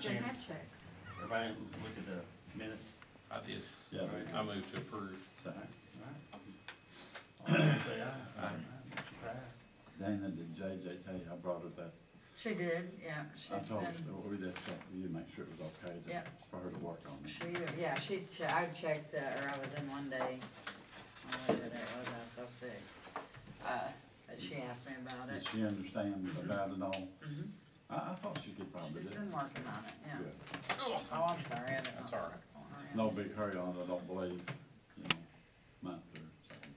checks, they chance? have checks. Everybody look at the minutes? I did. Yeah. I moved to approve. All right. All in favor, say aye. Aye. Motion passed. Dana, did JJ tell you I brought it up? She did, yeah, she's I told her, been, so we just checked with you, make sure it was okay to- Yeah. for her to work on it. she, yeah, she, che- I checked, uh, or I was in one day, whatever day it was, I was so sick. Uh, but she asked me about Does it. she understand about it all? Mhm. I, I thought she could probably She's do it. been working on it, yeah. Good. Oh, I'm sorry, I didn't know That's all what going on. No big hurry on it, I don't believe, you know, month or something.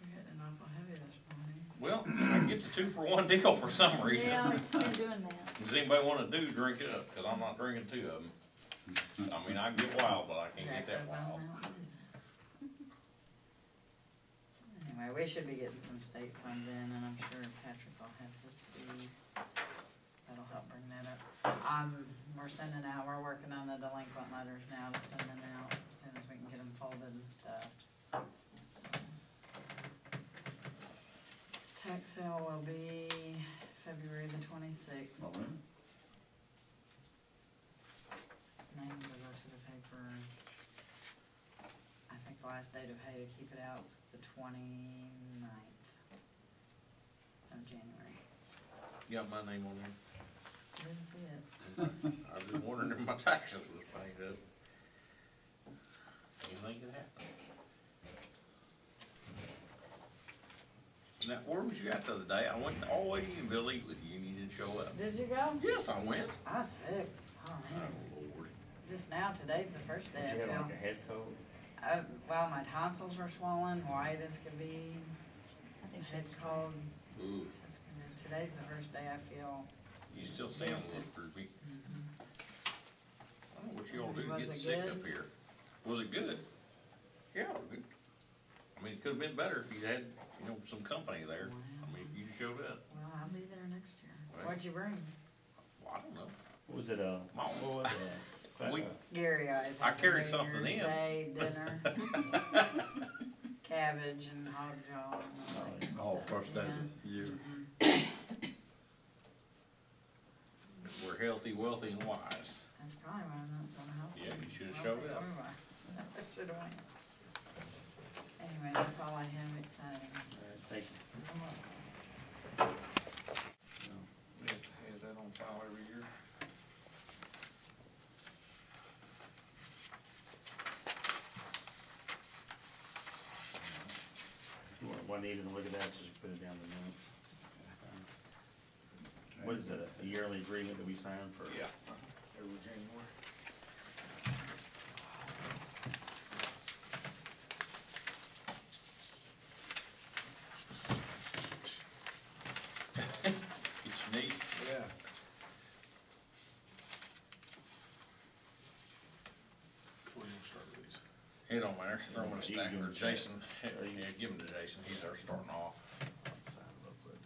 You're hitting awful heavy this morning. Well, I get the two for one deal for some reason. Yeah, it's been doing that. Does anybody wanna do, drink it up, cause I'm not drinking two of them. I mean, I can get wild, but I can't get that wild. Anyway, we should be getting some state funds in, and I'm sure Patrick will have his fees. That'll help bring that up. Um, we're sending out, we're working on the delinquent letters now to send them out as soon as we can get them folded and stuffed. Tax sale will be February the twenty-sixth. Names will go to the paper. I think the last date of hay to keep it out is the twenty-ninth of January. You got my name on there? Didn't see it. I was just wondering if my taxes was paid up. Anything could happen. Now, where was you at the other day? I went all the way to Unionville to eat with you and you didn't show up. Did you go? Yes, I went. I was sick. Oh, Oh, man. Lord. Just now, today's the first day Did I you have feel. like a head cold? Uh, well, my tonsils were swollen, white as could be, I think head she's cold. Ooh, Just gonna- Today's the first day I feel. you still stand a little droopy. mhm. I don't know what you all do to Was get it sick good? up here. Was it good? Yeah, good. I mean, it could've been better if you had, you know, some company there. I mean, if you showed up. Well, I'll be there next year. Right. What'd you bring? Well, I don't know. What was it, uh, Mom. what was it? We- Uh, Gary always I has a carried New something Year's in. Day dinner. Cabbage and hog jaw and all that good Oh, stuff, first day yeah. of the year. Mhm. We're healthy, wealthy, and wise. That's probably why I'm not so healthy. Yeah, should've. I should've went. Anyway, that's all I have exciting. Uh, all right, Thank you. We have to have that on file every year. You want, one needed to look at that, so you put it down in the minutes. What is it, a yearly agreement that we signed for? Yeah. Every January? Get your knee. Yeah. Where you gonna start with these? It don't matter, throw them in a You can stack, give or them to Jack. Jason, yeah, give them to Jason, he's there starting off. Sign real quick.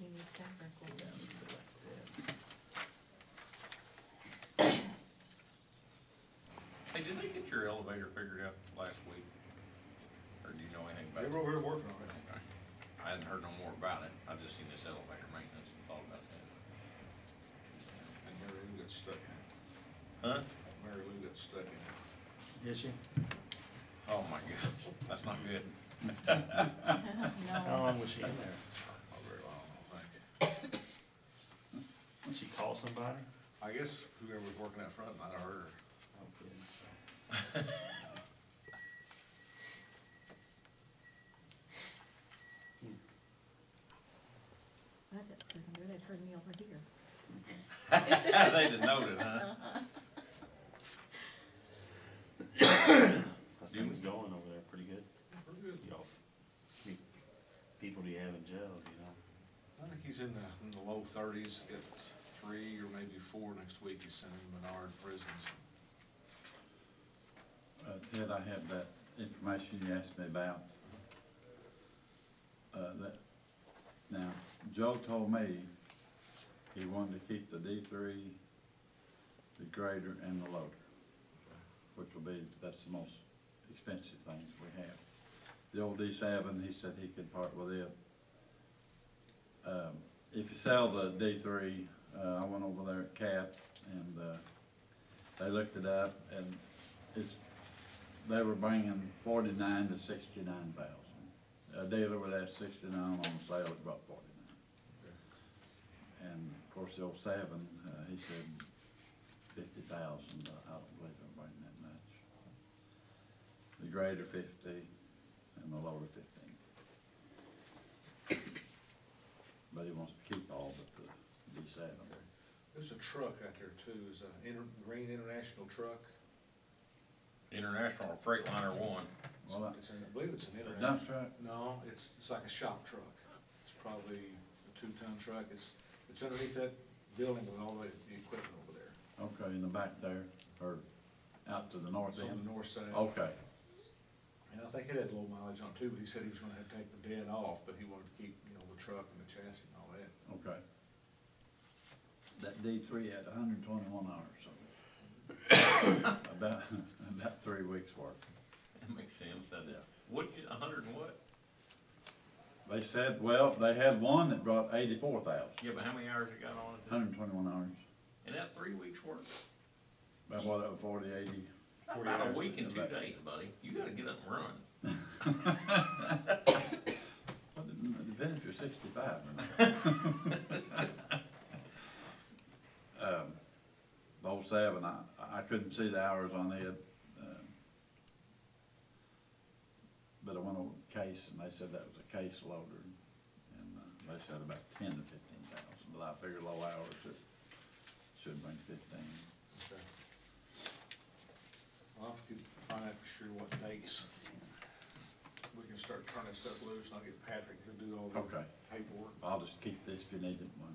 You need fabric Yeah, that's it. Hey, did they get your elevator figured out last week? Or do you know anything about They it? were over here working on it. Okay. I hadn't heard no more about it, I just seen this elevator maintenance and thought about that. And Mary Lou got stuck in it. Huh? Mary Lou got stuck in it. Did she? Oh my gosh, that's not good. How No, long was she in there? Not very long, I don't think. Did she call somebody? I guess whoever was working out front might have heard her. No kidding. I bet that's good. They'd heard me over here. They didn't know it, huh? How's things going over there? Pretty good? We're good. Y'all, pe- people do you have in jail, do you know? I think he's in the, in the low thirties, got three or maybe four next week, he's sending Menard prisons. Uh, Ted, I have that information you asked me about. Uh, that, now, Joe told me he wanted to keep the D three, the grader and the loader, which will be, that's the most expensive things we have. The old D seven, he said he could part with it. Um, if you sell the D three, uh, I went over there at CAP, and, uh, they looked it up, and it's, they were bringing forty-nine to sixty-nine thousand. A dealer would have sixty-nine on sale, it brought forty-nine. And of course, the old seven, uh, he said fifty thousand, I don't believe they're bringing that much. The grader fifty, and the loader fifteen. But he wants to keep all but the D seven. There's a truck out there too, is a inter, green international truck. International Freightliner one, Well, that- It's in, I believe it's an The dump international. truck, No, it's, it's like a shop truck. It's probably a two-ton truck. It's, it's underneath that building with all the, the equipment over there. okay, in the back there, or out to the north It's on end? the north side. Okay, And I think it had low mileage on it too, but he said he was gonna have to take the bed off, but he wanted to keep, you know, the truck and the chassis and all that. okay. That D three had hundred and twenty-one hours, so. About, about three weeks' work. that makes sense, doesn't Yeah. it? What, a hundred and what? They said, well, they had one that brought eighty-four thousand, Yeah, but how many hours it got on it? hundred and twenty-one hours. And that's three weeks' work? About what, uh, forty, eighty? About a week and two days, buddy. You gotta get up and run. Well, it depends if you're sixty-five or. Um, the old seven, I, I couldn't see the hours on it. um, But I went over the case and they said that was a case loader. And, uh, they said about ten to fifteen thousand, but I figured low hours, it should bring fifteen. Okay. Well, if you find out for sure what dates, we can start turning stuff loose, and I'll get Patrick to do all the Okay, paperwork. I'll just keep this if you need it one.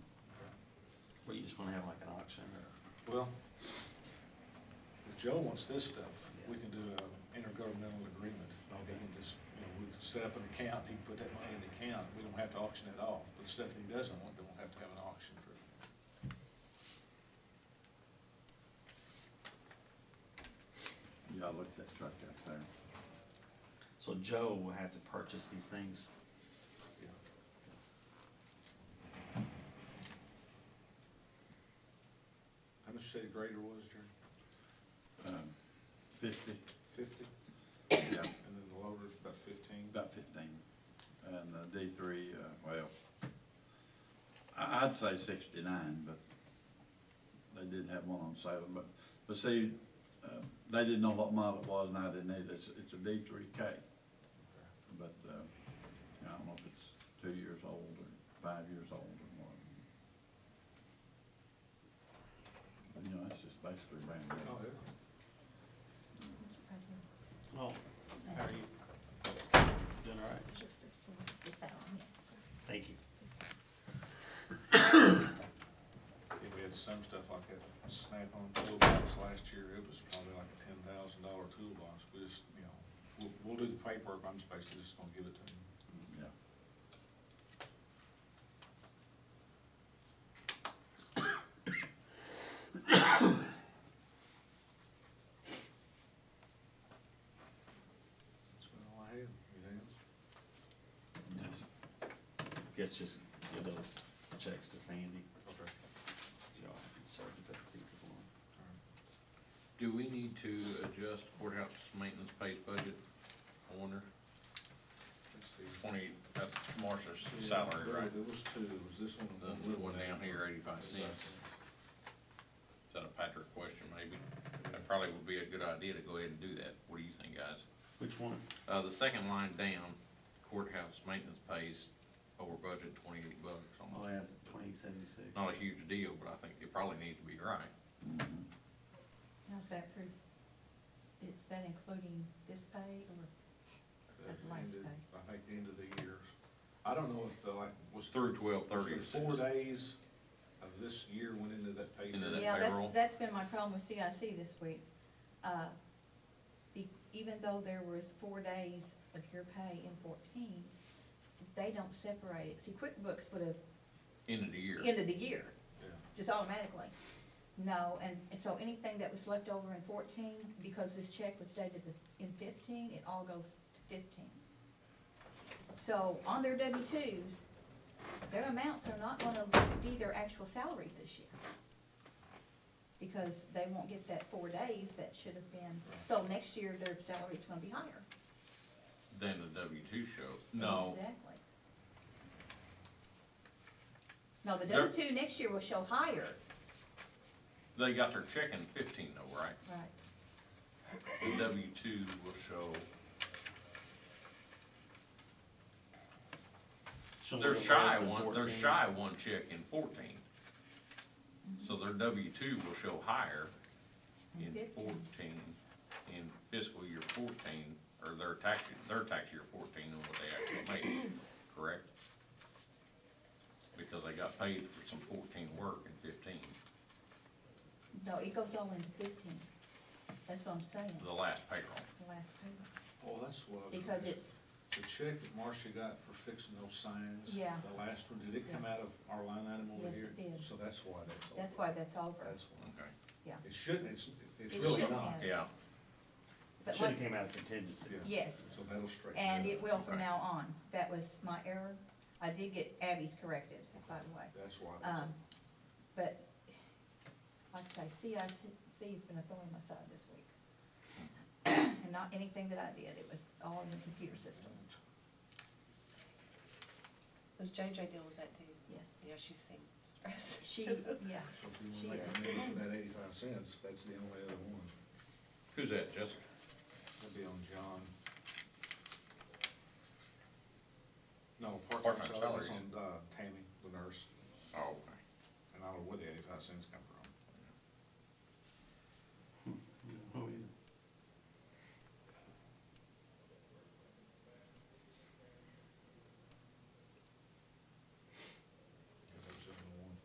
Well, you just wanna have like an auction or? Well, if Joe wants this stuff, we can do an intergovernmental agreement. He can just, you know, we can set up an account, he can put that money in the account, we don't have to auction it off. But the stuff that he doesn't want, then we'll have to have an auction for it. Yeah, I looked at that truck out there. So Joe will have to purchase these things. How much you say the grader was, Jerry? Um, fifty, Fifty? yeah. And then the loader's about fifteen? About fifteen, and the D three, uh, well, I, I'd say sixty-nine, but they did have one on sale, but, but see, uh, they didn't know what model it was, and I didn't either, it's, it's a D three K, but, uh, I don't know if it's two years old or five years old or what. But, you know, it's just basically brand new. Oh, yeah. Oh, how are you? Doing all right? Just this one, with that on it. Thank you. Yeah, we had some stuff like that snap-on toolbox last year, it was probably like a ten thousand dollar toolbox, we just, you know, we'll, we'll do the paperwork, I'm just basically just gonna give it to him. Yeah. That's about all I had, anything else? Yes. Guess just give those checks to Sandy. Okay. Y'all have to serve people for 'em. Do we need to adjust courthouse maintenance pays budget? I wonder, twenty, that's Marcia's salary, there- right? There was two, was this one? The little one down here, eighty-five cents. Is that a Patrick question, maybe? That probably would be a good idea to go ahead and do that. What do you think, guys? Which one? Uh, the second line down, courthouse maintenance pays over budget twenty-eight bucks Oh, almost. yeah, it's twenty seventy-six. Not a huge deal, but I think it probably needs to be right. How's that for, is that including this pay or? That At last pay. I think the end of the year. I don't know if the, like, was. Through twelve thirty. was there Four days of this year went into that pay. Into period? that Yeah, payroll? that's, that's been my problem with CIC this week. Uh, be- Even though there was four days of your pay in fourteen, they don't separate it. See, QuickBooks would have End of the year. end of the year, Yeah. just automatically. No, and, and so anything that was left over in fourteen, because this check was dated in fifteen, it all goes to fifteen. So on their W twos, their amounts are not gonna be their actual salaries this year. because they won't get that four days that should have been, so next year their salary's gonna be higher. Then the W two show, no, Exactly. No, the They're- W two next year will show higher, they got their check in fifteen though, right? right, The W two will show, So they're little shy less than one, they're 14. shy one check in fourteen. So their W two will show higher In in 15. fourteen, in fiscal year fourteen, or their tax, their tax year fourteen than what they actually made, correct? Because they got paid for some fourteen work in fifteen, no, it goes all into fifteen, that's what I'm saying, the last payroll. the last payment, Oh, that's what. I was because gonna- it's, The check that Marcia got for fixing those signs. Yeah. The last one, did it come out of our line item over Yes, here? it did. So that's why that's over. that's why that's over, That's why. Okay, yeah. It shouldn't, it's, it's It really shouldn't not. have. yeah, But Should've let's- came out of contingency. Yeah. Yes, So that'll straighten and it it will from now on, that was my error, I did get Abby's corrected, by the way. That's why that's, Um, but, like I say, CIC's been a thorn in my side this week. And not anything that I did, it was all in the computer system, Does JJ deal with that too? yes. Yeah, she seemed stressed. She, yeah, so if you wanna make a million for that eighty-five cents, that's the only other one. who's that, Jessica? That'd be on John. No, Part-time part-time salaries on, uh, Tammy, the nurse, Oh, okay. and I don't know where the eighty-five cents come from. Oh, yeah. If that was the only one.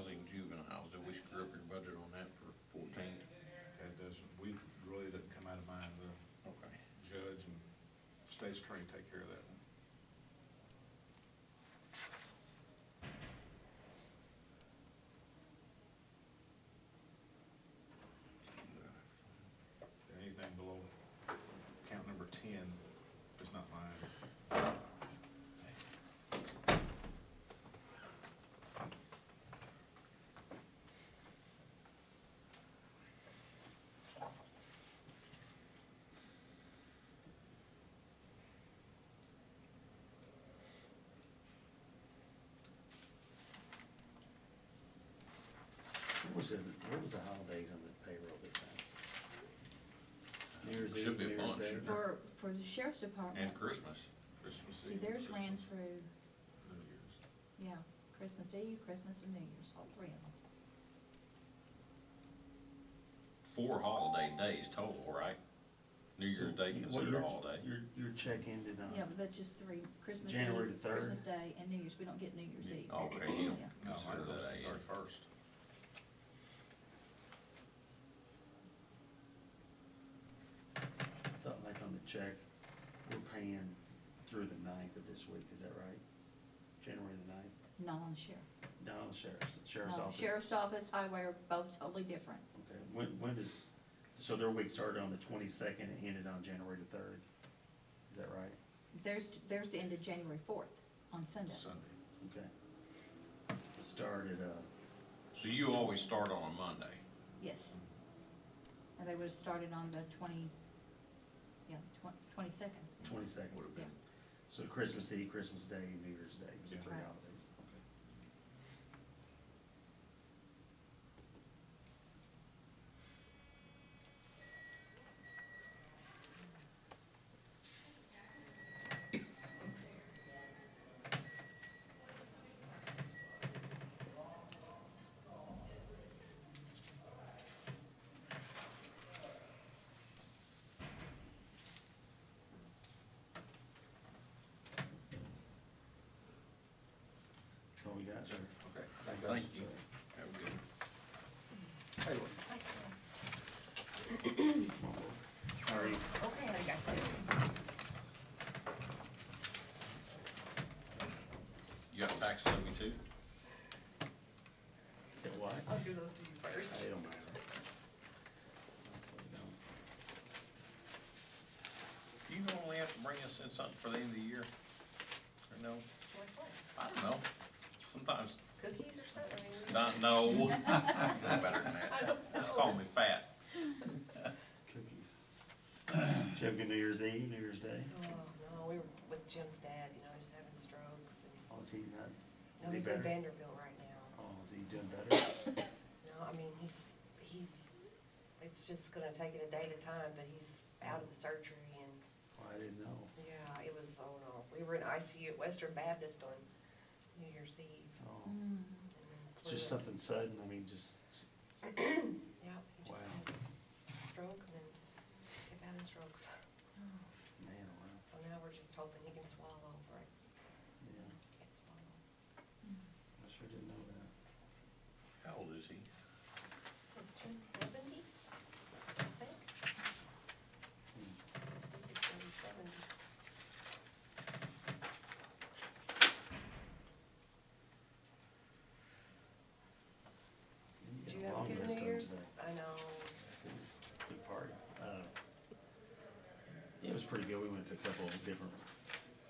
Housing juveniles, did we screw up your budget on that for fourteen? That doesn't, we, really doesn't come out of mine, the Okay. judge and state's attorney take care of that one. Anything below count number ten is not mine. What was it, what was the holidays on the payroll this time? New Year's Eve, Should be a New Year's bunch, Day? shouldn't there? For, for the sheriff's department, And Christmas. Christmas see, Eve. theirs ran Christmas, through, New Year's. yeah, Christmas Eve, Christmas and New Year's, all three of them. Four holiday days total, right? New Year's Day Well, considered a your- holiday. Your, your check ended on. Yeah, but that's just three, Christmas January Eve, the third? Christmas Day, and New Year's, we don't get New Year's Eve. Okay, you Yeah. don't No, consider that a, the thirty-first. Thought like on the check, we're paying through the ninth of this week, is that right? January the ninth? Not on the sheriff. No, the sheriff's, sheriff's No, office. Sheriff's office, highway are both totally different. Okay, when, when does, so their week started on the twenty-second and ended on January the third? Is that right? There's there's the end of January fourth, on Sunday. Sunday. Okay. It started, uh, so you always start on a Monday. Yes. And they would've started on the twenty, yeah, twenty-second. twenty-second. Would have been. So Christmas Eve, Christmas Day, New Year's Day, was the three Right. holidays. taxes owe me too? What? I'll do those to you first. I don't matter. You normally have to bring us in something for the end of the year, or no? What? I don't know, sometimes, Cookies or something? don't no, no better than that, just call me fat. Cookies. Chicken New Year's Eve, New Year's Day. Oh, no, we were with Jim's dad, you know, he's having strokes and, Oh, see, is he he's in better? Vanderbilt right now. Oh, is he doing better? No, I mean, he's, he, it's just gonna take it a day at a time, but he's out of the surgery and, Oh, I didn't know. yeah, it was, oh no. We were in ICU at Western Baptist on New Year's Eve. Oh, mm. and then it's flew just up. something sudden, I mean, just, Yeah, he Wow. just had a stroke and then kept having strokes. Oh. man, wow, So now we're just hoping he can swallow, right? yeah, Can't swallow. I sure didn't know that. How old is he? Was Jim seventy, I think? Hmm. I think it's maybe seventy. Did you got have a long good list New on Year's? today. I know. It was a Big party. Uh, yeah, It was pretty good. We went to a couple of different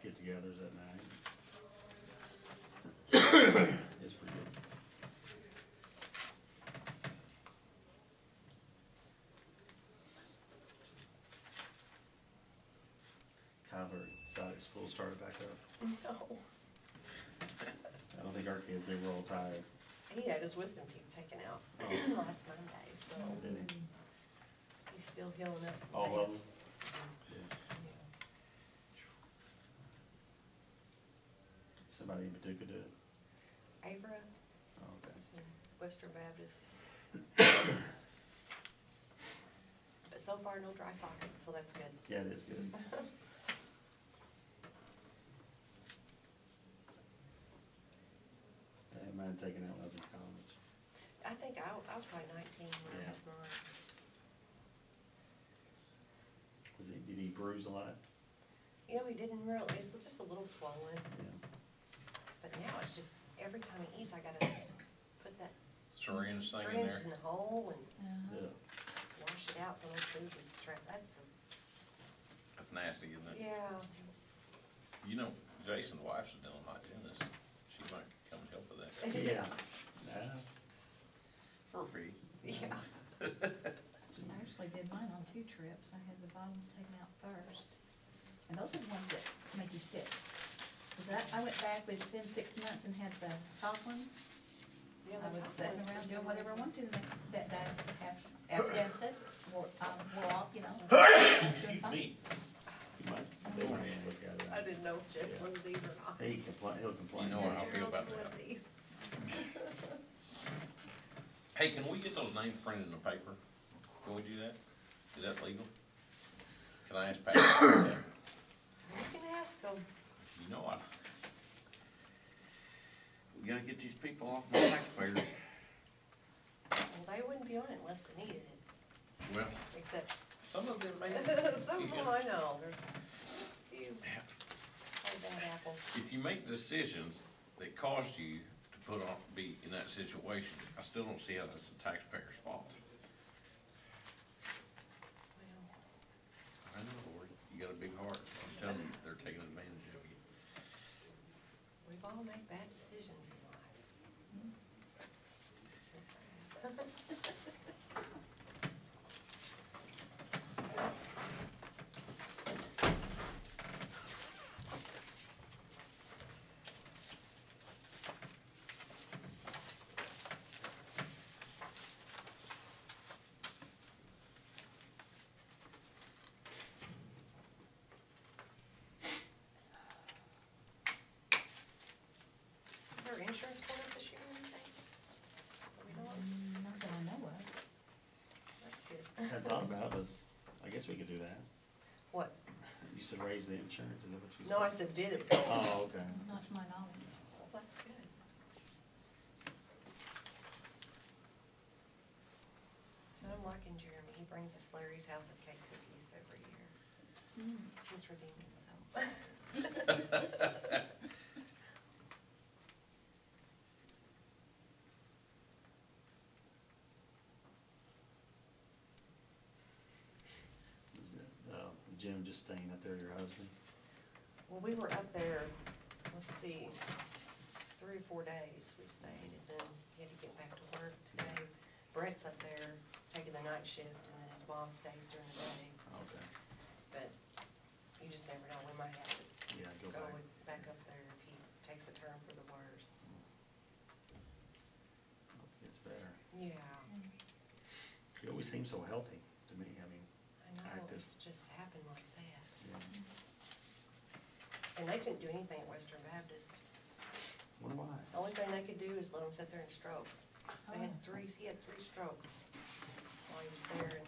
get-togethers that night. It was pretty good. Kind of excited school started back up. No. I don't think our kids, they were all tired. He had his wisdom teeth taken out Oh. last Monday, so oh, Did he? he's still healing up. All of them? Yeah. Yeah. Somebody in particular did it? Avra, Oh, okay. Western Baptist. But so far, no dry sockets, so that's good. Yeah, it is good. I had taken out when I was in college. I think I, I was probably nineteen when I had mine. Was he, did he bruise a lot? You know, he didn't really, it's just a little swollen, Yeah. but now it's just, every time he eats, I gotta put that Syringe thing in syringe there? in the hole and Uh-huh. Yeah. wash it out so no food gets trapped. That's the, That's nasty, isn't it? yeah, You know, Jason's wife's a dental hygienist. She might come help with that. Yeah. Nah. For free. yeah. I actually did mine on two trips. I had the bottoms taken out first. And those are the ones that make you sick. 'Cause that, I went back within six months and had the top ones. I was sitting around doing whatever I wanted to the next, that day, after, after Dad said, wore, um, wore off, you know. Excuse me. He might, they want to look at it. I didn't know if Jeff Yeah. wanted these or not. He complain, he'll complain. You know how I feel about that. Wanted these. Hey, can we get those names printed in the paper? Can we do that? Is that legal? Can I ask Pat? to that? You can ask them. You know what? We gotta get these people off my taxpayers. Well, they wouldn't be on it unless they needed it, Well, except, some of them may. some of them I know, there's a few, like bad apples. If you make decisions that cost you to put on, be in that situation, I still don't see how that's the taxpayer's fault. I know, Lori, you got a big heart. I'm telling you, they're taking advantage of you. We've all made bad decisions in life. So sad. Is there insurance going up this year or anything? Do we know of? Mm, Not that I know of. That's good. I thought about was, I guess we could do that. What? You said raise the insurance, is that what you said? No, I said did it? Oh, okay. Not to my knowledge. Well, that's good. So I'm liking Jeremy, he brings us Larry's House of Cake cookies every year. Mm. He's redeeming, so. just staying up there, with your husband? Well, we were up there, let's see, three or four days we stayed, and then he had to get back to work today. Brett's up there taking the night shift, and then his mom stays during the day, Okay, but you just never know, we might have to yeah, go go back. back up there if he takes a turn for the worse. Hope it Gets better. Yeah, mm-hmm. He always seems so healthy to me, I mean, I know, Active. it's just happened like that. yeah. And they couldn't do anything at Western Baptist. Wonder why? The only thing they could do is let him sit there and stroke. They had Oh. three, he had three strokes while he was there,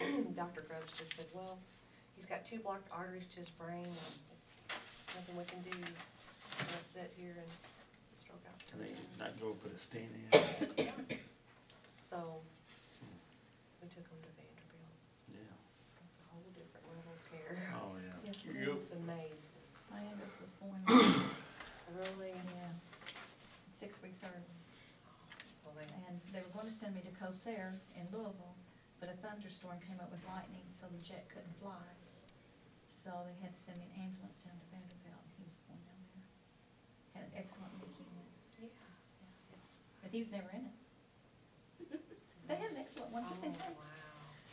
and Dr. Grubbs just said, well, he's got two blocked arteries to his brain, and it's nothing we can do. Just gonna sit here and stroke out. Can they not go put a stent in? So, we took him to Vanderbilt. Yeah. It's a whole different level of care. Oh, yeah. Yes, it Yep. is. It's amazing. My youngest was born, Really? yeah, six weeks early. So they, And they were gonna send me to Kosair in Louisville, but a thunderstorm came up with lightning, so the jet couldn't fly. So they had to send me an ambulance down to Vanderbilt, and he was born down there. Had an excellent weekend, yeah, it's, but he was never in it. They had an excellent one, oh, he said, oh, wow.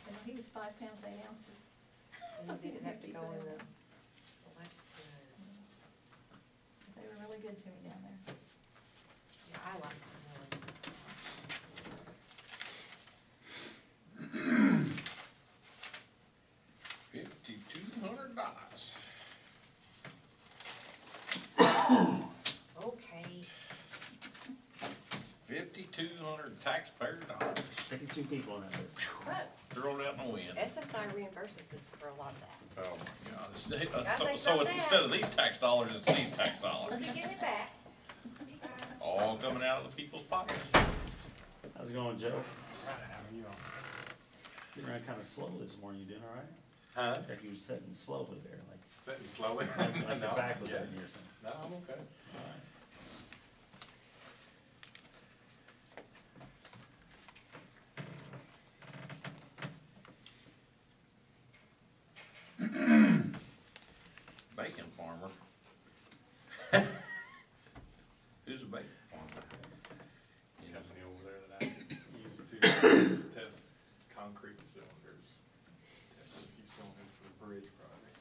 you know, he was five pounds, eight ounces. So you didn't have to go in the, well, that's good. They were really good to me down there. Yeah, I like it really. Fifty-two hundred dollars. Okay, Fifty-two hundred taxpayer dollars. Fifty-two people in that list. but Throw out in the wind. SSI reimburses us for a lot of that. Oh my God. So, think so about instead of these tax dollars, it's these tax dollars. Look at getting it back. All coming out of the people's pockets. How's it going, Joe? Right, how are you all? You ran kinda slow this morning, you doing all right? Huh? Like you were sitting slowly there, like, Sitting slowly? like your back was yeah. hurting you or something. No, I'm okay. All right. Bacon farmer. Who's a bacon farmer? You know, Company over there that I use to test concrete cylinders. Tested a few cylinders for the bridge project.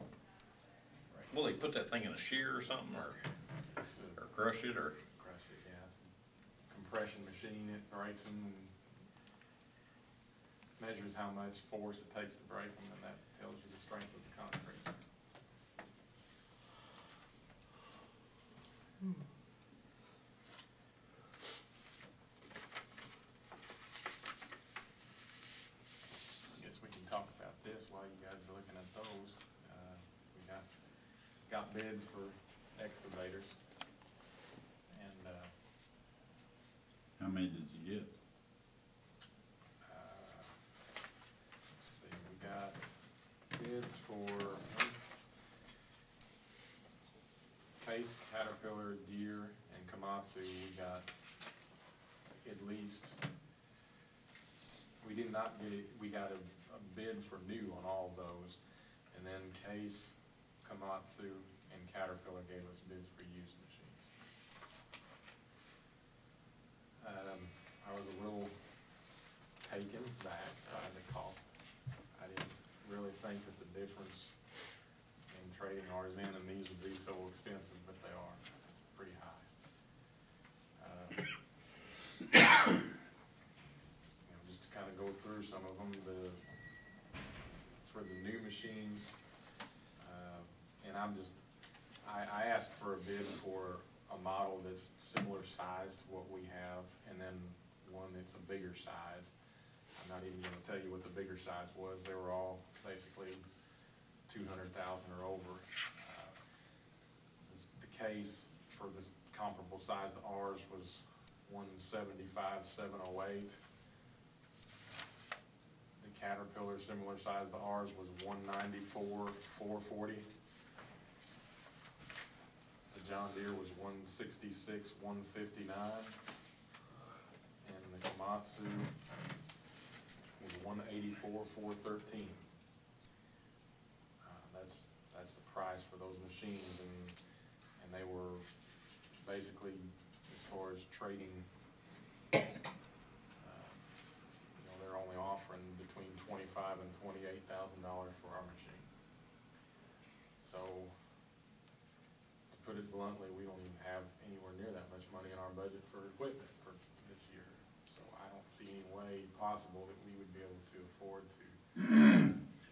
Right. Will they put that thing in a shear or something, or, or crush it, or? crush it, yeah. It's a Compression machine, it breaks them and measures how much force it takes to break them, and that tells you the strength of the concrete. I guess we can talk about this while you guys are looking at those. Uh, We got, got bids for excavators. And, uh, How many did you get? uh, let's see, we got bids for Case, Caterpillar, Deere, and Komatsu. We got at least, we did not get we got a, a bid for new on all those. And then Case, Komatsu, and Caterpillar gave us bids for used machines. Um, I was a little taken back by the cost. I didn't really think that the difference in trading ours in and these would be so expensive, but they are. It's pretty high. Uh, You know, just to kind of go through some of them, the, for the new machines, uh, and I'm just, I, I asked for a bid for a model that's similar size to what we have, and then one that's a bigger size. I'm not even gonna tell you what the bigger size was, they were all basically two hundred thousand or over. Uh, The case for this comparable size to ours was one seventy-five, seven oh eight. The Caterpillar, similar size to ours, was one ninety-four, four forty. The John Deere was one sixty-six, one fifty-nine. And the Komatsu was one eighty-four, four thirteen. Those machines, and, and they were basically, as far as trading, uh, you know, they're only offering between twenty-five and twenty-eight thousand dollars for our machine. So, to put it bluntly, we don't even have anywhere near that much money in our budget for equipment for this year. So I don't see any way possible that we would be able to afford to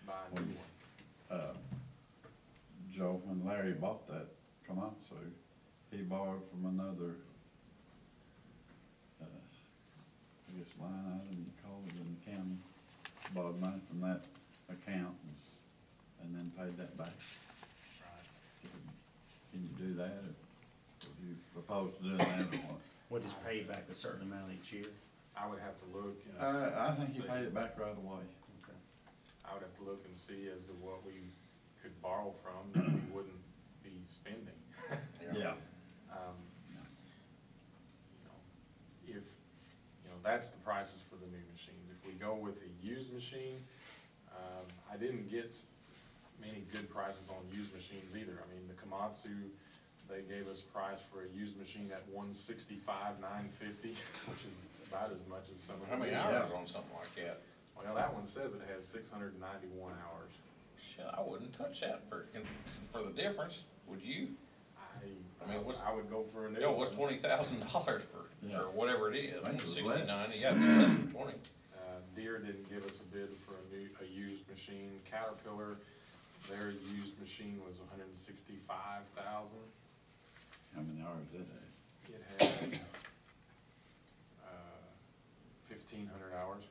buy a new one. Uh, Joe, when Larry bought that Komatsu, he borrowed from another, uh, I guess line item, you call it in the county, borrowed money from that account and, and then paid that back. Can you do that, or would you propose to doing that or what? What is paid back a certain amount each year? I would have to look and. Uh, I think you paid it back right away. Okay. I would have to look and see as to what we could borrow from that we wouldn't be spending. Um, you know, if, you know, that's the prices for the new machines. If we go with a used machine, um, I didn't get many good prices on used machines either. I mean, the Komatsu, they gave us price for a used machine at one sixty-five, nine fifty, which is about as much as some of the. How many new- hours on something like that? Well, that one says it has six hundred and ninety-one hours. Shit, I wouldn't touch that for, for the difference, would you? I, I mean, what's- I would go for a new Yo, what's one. twenty thousand dollars for, Yeah. or whatever it is, I think it was less. sixty-nine, yeah, it'd less than twenty. Uh, Deere didn't give us a bid for a new, a used machine. Caterpillar, their used machine was hundred and sixty-five thousand. How many hours did it It had, uh, fifteen hundred hours.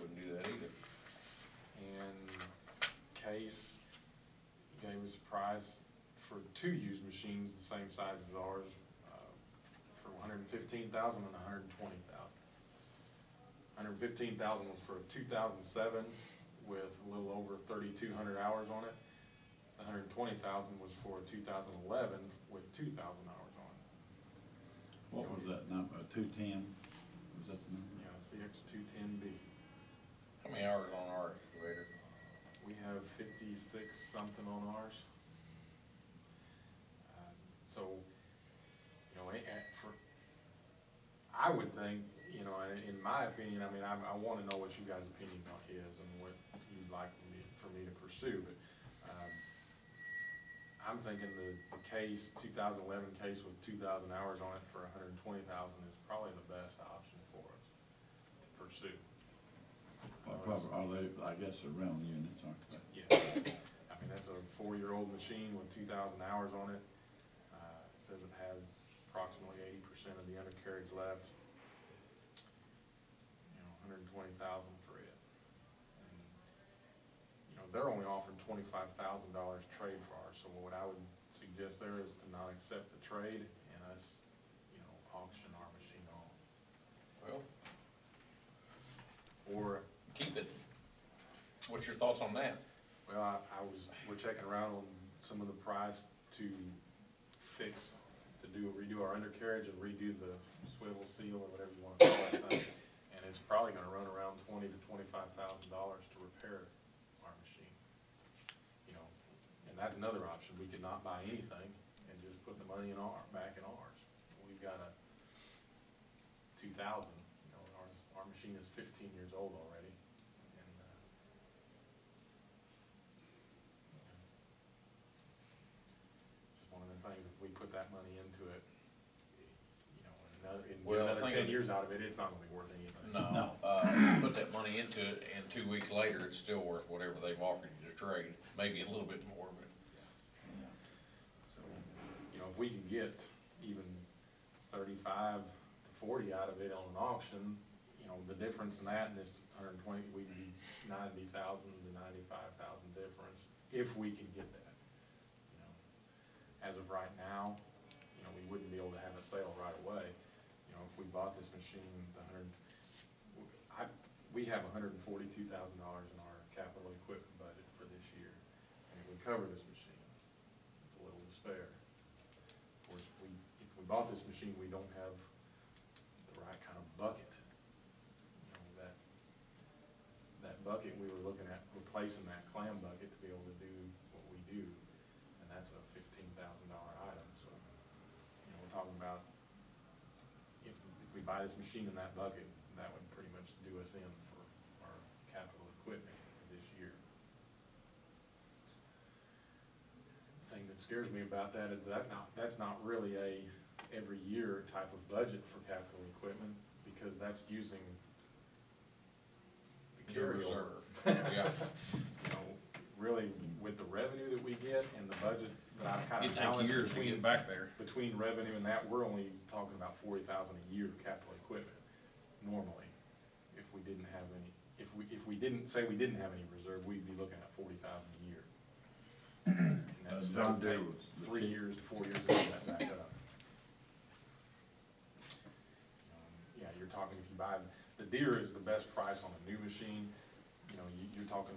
Wouldn't do that either. And Case gave us a price for two used machines the same size as ours, uh, for hundred and fifteen thousand and hundred and twenty thousand. Hundred and fifteen thousand was for a two thousand seven with a little over thirty-two hundred hours on it. The hundred and twenty thousand was for a two thousand eleven with two thousand hours on it. What was that number, two-ten? Was that the number? Yeah, CX two ten B. How many hours on our excavator? We have fifty-six something on ours. So, you know, for, I would think, you know, in, my opinion, I mean, I, I wanna know what you guys' opinion on is and what you'd like me, for me to pursue, but, um, I'm thinking the, the case, two thousand eleven case with two thousand hours on it for hundred and twenty thousand is probably the best option for us to pursue. Well, probably, are they, I guess rental units, aren't they? Yeah, I mean, that's a four-year-old machine with two thousand hours on it. Says it has approximately eighty percent of the undercarriage left. You know, hundred and twenty thousand for it. And, You know, they're only offering twenty-five thousand dollars trade for ours, so what I would suggest there is to not accept the trade and us, you know, auction our machine off. Well, Or keep it. What's your thoughts on that? Well, I, I was, we're checking around on some of the price to fix, do, redo our undercarriage and redo the swivel seal or whatever you wanna call that thing. And it's probably gonna run around twenty to twenty-five thousand dollars to repair our machine. You know, and that's another option, we could not buy anything and just put the money in our, back in ours. We've got a two thousand, you know, our, our machine is fifteen years old already, and, uh, just one of the things, if we put that money into it, you know, in Well, another think ten years out of it, it's not gonna be worth anything. No, uh, put that money into it, and two weeks later, it's still worth whatever they've offered you to trade, maybe a little bit more, but. So, you know, if we can get even thirty-five to forty out of it on an auction, you know, the difference in that and this hundred and twenty, we'd be ninety thousand to ninety-five thousand difference, if we can get that. You know, As of right now, you know, we wouldn't be able to have a sale right away. We bought this machine, the hundred, I, we have hundred and forty-two thousand dollars in our capital equipment budget for this year. And it would cover this machine with a little to spare. Of course, we, if we bought this machine, we don't have the right kind of bucket. You know, that, that bucket, we were looking at replacing that clam bucket to be able to do what we do. And buy this machine in that bucket, that would pretty much do us in for our capital equipment this year. Thing that scares me about that is that not, that's not really a every year type of budget for capital equipment, because that's using the The carryover. reserve. Yeah. You know, really, with the revenue that we get and the budget that I've kind of It'd take balanced years to between, get back there. between revenue and that, we're only talking about forty thousand a year capital equipment, normally. If we didn't have any, if we, if we didn't, say we didn't have any reserve, we'd be looking at forty thousand a year. And that's John gonna Deere take was three years to four years to get that back up. Um, Yeah, you're talking, if you buy, the Deere is the best price on a new machine, you know, you, you're talking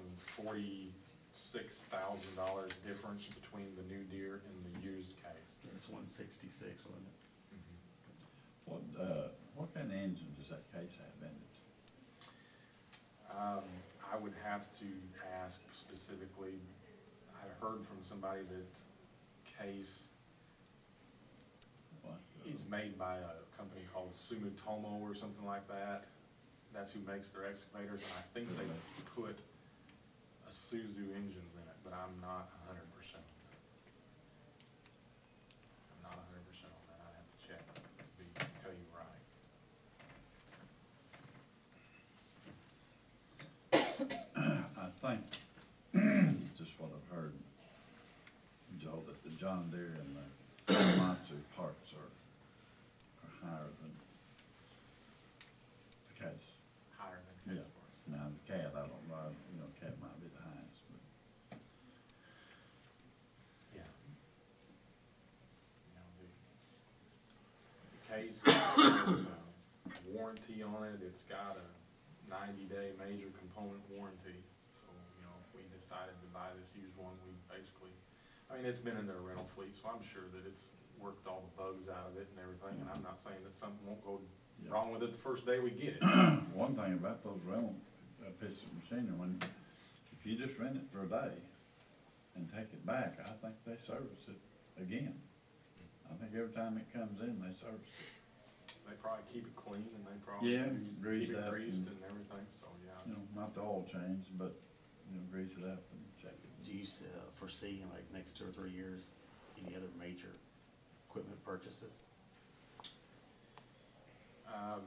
forty-six thousand dollars difference between the new Deere and the used case. It's one sixty-six, wasn't it? What, uh, what kind of engine does that case have in it? Um, I would have to ask specifically, I heard from somebody that case What, uh, is made by a company called Sumitomo or something like that. That's who makes their excavators, and I think they put Isuzu engines in it, but I'm not hundred percent. I'm not hundred percent on that, I'd have to check to be, tell you right. I think, just what I've heard, Joe, that the John Deere and the Komatsu parts are, are higher than the case. Higher than Yeah. case for it. Now, the cat, I don't know, you know, cat might be the highest, but Yeah. You know, the, the case has a warranty on it, it's got a ninety-day major component warranty. So, you know, if we decided to buy this used one, we basically, I mean, it's been in their rental fleet, so I'm sure that it's worked all the bugs out of it and everything. And I'm not saying that something won't go Yeah. wrong with it the first day we get it. one thing about those rental, uh, pieces of machinery, when, if you just rent it for a day and take it back, I think they service it again. I think every time it comes in, they service it. They probably keep it clean and they probably Yeah, keep grease it it up greased and- and everything, so, yeah. You know, not the oil change, but, you know, grease it up and check it. Do you s- uh, foresee in like next two or three years, any other major equipment purchases? Um,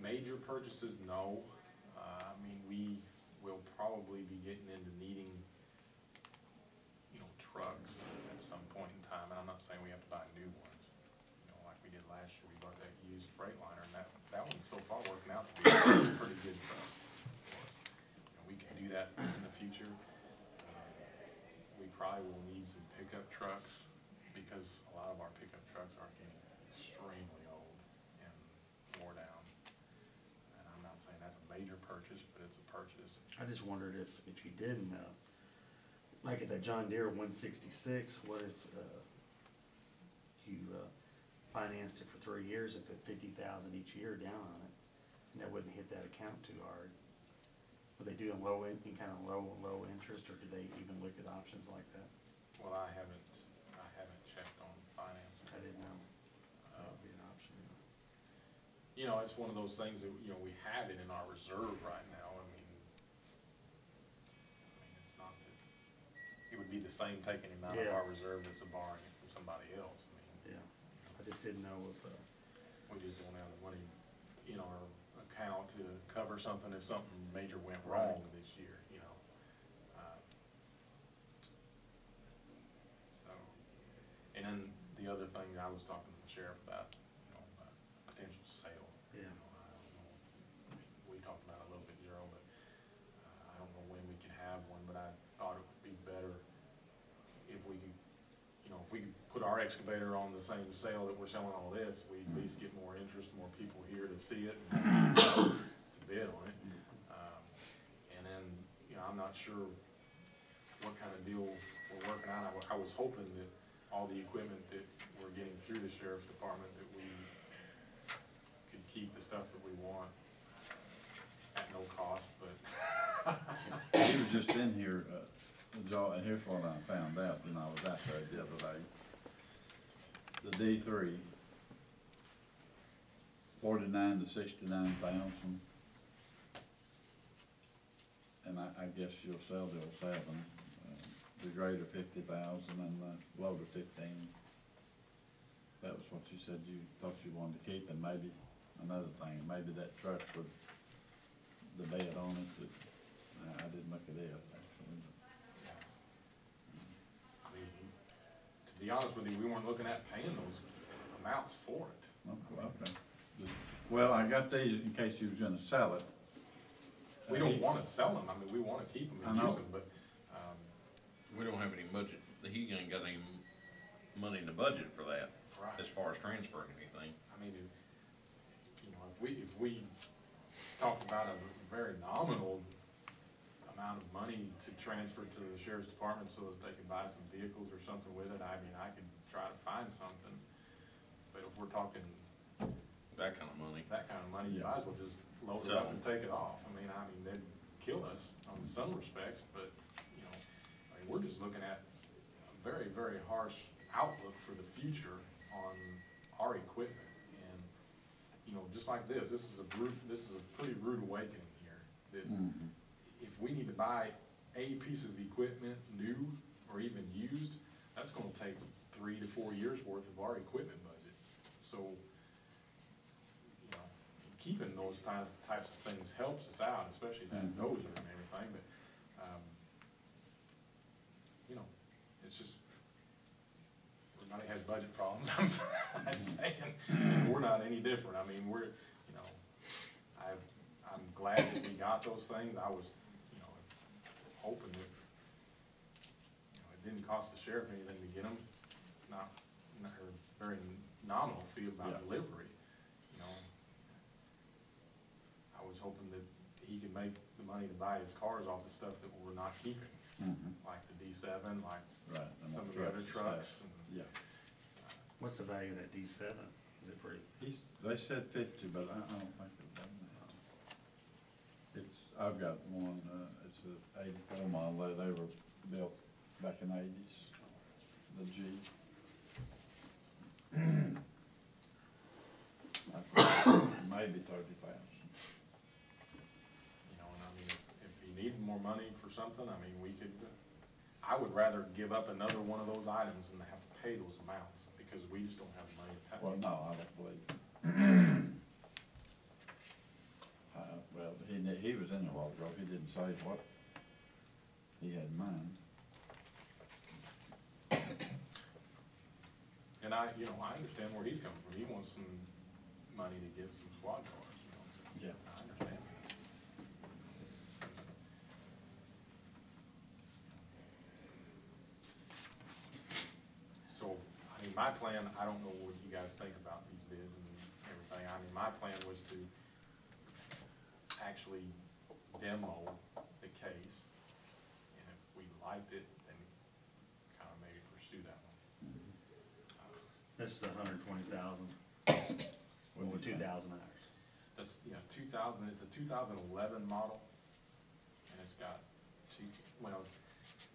Major purchases, no. Uh, I mean, we will probably be getting into needing, you know, trucks at some point in time. And I'm not saying we have to buy new ones. You know, like we did last year, we bought that used Freightliner and that, so far working out to be a pretty good us. You know, We can do that in the future. Uh, We probably will need some pickup trucks because a lot of our pickup trucks are getting extremely old and wore down. And I'm not saying that's a major purchase, but it's a purchase. I just wondered if, if you didn't, uh, like at that John Deere one sixty-six, what if, uh, you, uh, financed it for three years and put fifty thousand each year down on it, and that wouldn't hit that account too hard? Would they do a low, in kind of low, low interest, or do they even look at options like that? Well, I haven't, I haven't checked on financing. I didn't know. That Uh, would be an option. You know, it's one of those things that, you know, we have it in our reserve right now. I mean, I mean, it's not that, it would be the same taking him out of Yeah. our reserve as a borrowing it from somebody else. I mean, Yeah, I just didn't know if, uh, we just don't have the money in our account to cover something if something major went wrong this year, you know? Uh, So, and then the other thing I was talking to the sheriff about, you know, uh, potential sale. You Yeah. know, I don't know, I mean, we talked about it a little bit, Gerald, but, uh, I don't know when we could have one, but I thought it would be better if we could, you know, if we could put our excavator on the same sale that we're selling all this, we at least get more interest, more people here to see it, and to bid on it. Um, And then, you know, I'm not sure what kind of deal we're working on. I was hoping that all the equipment that we're getting through the sheriff's department, that we could keep the stuff that we want at no cost, but He was just in here, uh, Joe, and here's what I found out, know, I was out there the other day. The D three, forty-nine to sixty-nine thousand. And I, I guess you'll sell the old seven, uh, the grader fifty thousand and the lower fifteen. That was what you said you thought you wanted to keep, and maybe another thing, maybe that truck with the bed on it, that, I, I didn't look at it, actually. I mean, to be honest with you, we weren't looking at paying those amounts for it. Okay. Well, I got these in case you was gonna sell it. We don't wanna sell them, I mean, we wanna keep them and I know. use them, but, um, We don't have any budget, the he ain't got any money in the budget for that, right. as far as transferring anything. I mean, if, you know, if we, if we talk about a very nominal amount of money to transfer to the sheriff's department so that they could buy some vehicles or something with it, I mean, I could try to find something. But if we're talking That kind of money. that kind of money, you Yeah. might as well just load it up and take it off. I mean, I mean, they'd kill us on some respects, but, you know, I mean, we're just looking at a very, very harsh outlook for the future on our equipment. And, you know, just like this, this is a rude, this is a pretty rude awakening here. That Mhm. if we need to buy a piece of equipment, new or even used, that's gonna take three to four years' worth of our equipment budget. So, you know, keeping those type, types of things helps us out, especially that Mhm. dozer and everything, but, um, you know, it's just, everybody has budget problems, I'm I'm saying, we're not any different, I mean, we're, you know, I, I'm glad that we got those things, I was, you know, hoping that, you know, it didn't cost the sheriff anything to get them, it's not, not a very nominal fee about Yeah. delivery, you know. I was hoping that he could make the money to buy his cars off the stuff that we're not keeping, Mhm. like the D seven, like Right, and some of the other trucks, trucks, and, Yeah, What's the value of that D seven? Is it pretty? he's, they said fifty, but I, I don't think it's done that. It's, I've got one, uh, it's a eighty-four model, they, they were built back in the eighties, the G. Maybe thirty thousand. you know, and I mean, if, if he needed more money for something, I mean, we could, I would rather give up another one of those items than have to pay those amounts, because we just don't have the money to pay. Well, no, I don't believe. Uh, well, he, he was in the ago, he didn't say what he had in mind. And I, you know, I understand where he's coming from, he wants some money to get some squad cars, you know. Yeah. I understand. So, I mean, my plan, I don't know what you guys think about these bids and everything, I mean, my plan was to actually demo the case, and if we liked it, then kind of maybe pursue that one. That's the hundred twenty thousand, with you two think? thousand hours. That's, yeah, two thousand, it's a two thousand eleven model, and it's got two, well, it's,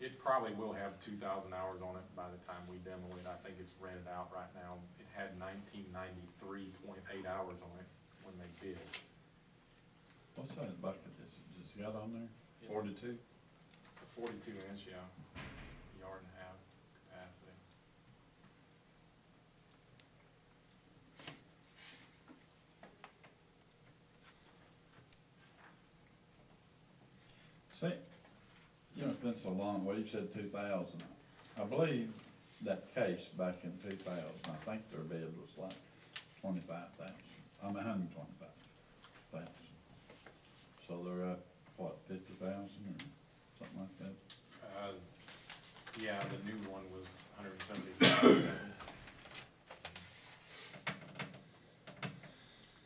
it probably will have two thousand hours on it by the time we demo it, I think it's rented out right now. It had nineteen ninety-three point eight hours on it when they bid. What size bucket is it, got on there? Forty-two? Forty-two inch, yeah, yard and a half See, you know, it's been so long, well, you said two thousand. I believe that case back in two thousand, I think their bid was like twenty-five thousand, I mean, hundred and twenty-five thousand. So they're up, what, fifty thousand or something like that? Uh, yeah, the new one was hundred and seventy-five. Is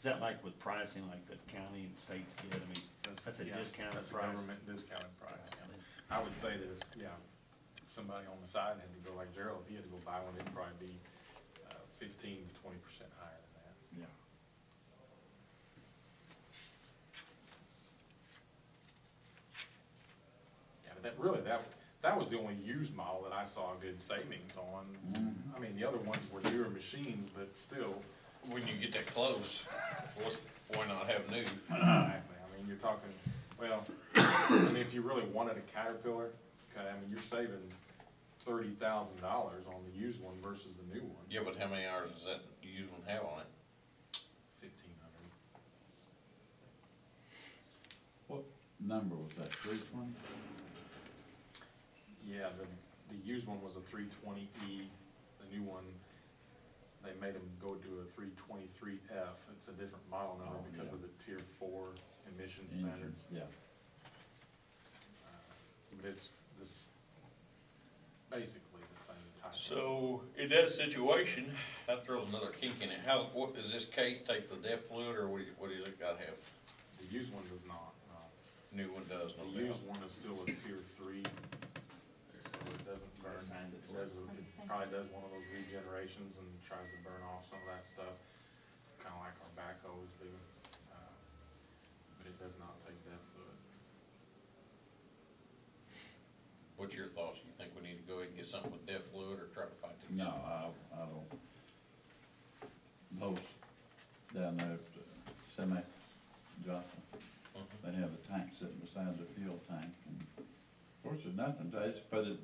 that like with pricing like the county and states get? I mean, that's a yeah, discounted that's a price. Government discounted price, yeah. I would say that if, yeah, somebody on the side had to go like Gerald, if he had to go buy one, it'd probably be, uh, fifteen to twenty percent higher than that. Yeah. Yeah, but that, really, that, that that was the only used model that I saw good savings on. Mhm. I mean, the other ones were newer machines, but still, When you get that close, what's, why not have new? exactly, I mean, you're talking, well, I mean, if you really wanted a Caterpillar, okay, I mean, you're saving thirty thousand dollars on the used one versus the new one. Yeah, but how many hours does that used one have on it? Fifteen hundred. What number was that, three twenty? Yeah, the, the used one was a three twenty E, the new one, they made them go to a three twenty-three F. It's a different model number Oh, because yeah. of the tier four emission standards. Yeah, Uh, But it's this, basically the same type. of- So, in that situation, that throws another kink in it. How's, what, does this case take the DEF fluid, or what, do you- what does it gotta have? The used one does not, no. New one does, The no doubt. used one is still a tier three, so it doesn't burn. It It does, it probably does one of those regenerations and tries to burn off some of that stuff, kinda like our backhoes do. Uh, But it does not take that fluid. What's your thoughts? You think we need to go ahead and get something with DEF fluid, or try to fight these? no, I, I don't. Those down there at uh, Cemex Johnson, Mhm. they have a tank sitting beside the fuel tank, and of course, there's nothing, to it. just put it,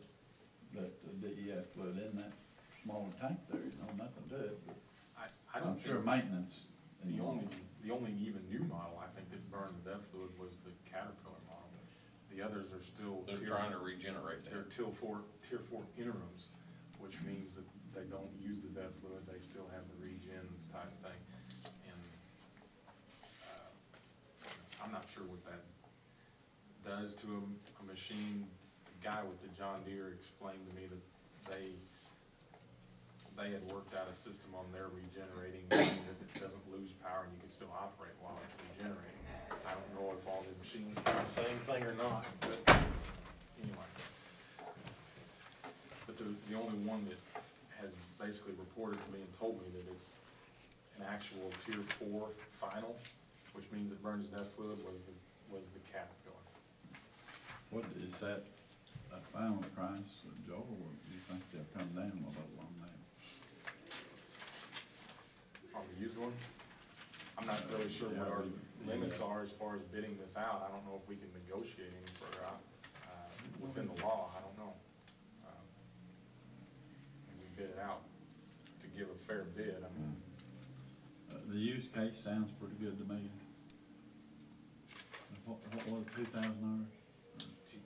that, the DEF fluid in that smaller tank there, you know, nothing to it, but I, I don't I'm sure maintenance. the only, the only even new model I think that burned the DEF fluid was the Caterpillar model. The others are still. They're tier- trying to regenerate They're that. tier four, tier four interims, which means that they don't use the DEF fluid, they still have the regen type thing. And, uh, I'm not sure what that does to a, a machine. The guy with the John Deere explained to me that they, they had worked out a system on their regenerating, that it doesn't lose power and you can still operate while it's regenerating. I don't know if all the machines do the same thing or not, but anyway. But the, the only one that has basically reported to me and told me that it's an actual tier four final, which means it burns DEF fluid, was the, was the Caterpillar. What is that, a final price, Joel, or do you think they'll come down a little on that? On the used one, I'm not really sure what our limits are as far as bidding this out. I don't know if we can negotiate any further out, uh, within the law, I don't know. Um, and We bid it out to give a fair bid, I mean, Uh, the use case sounds pretty good to me. What, what was it, two thousand hours? two,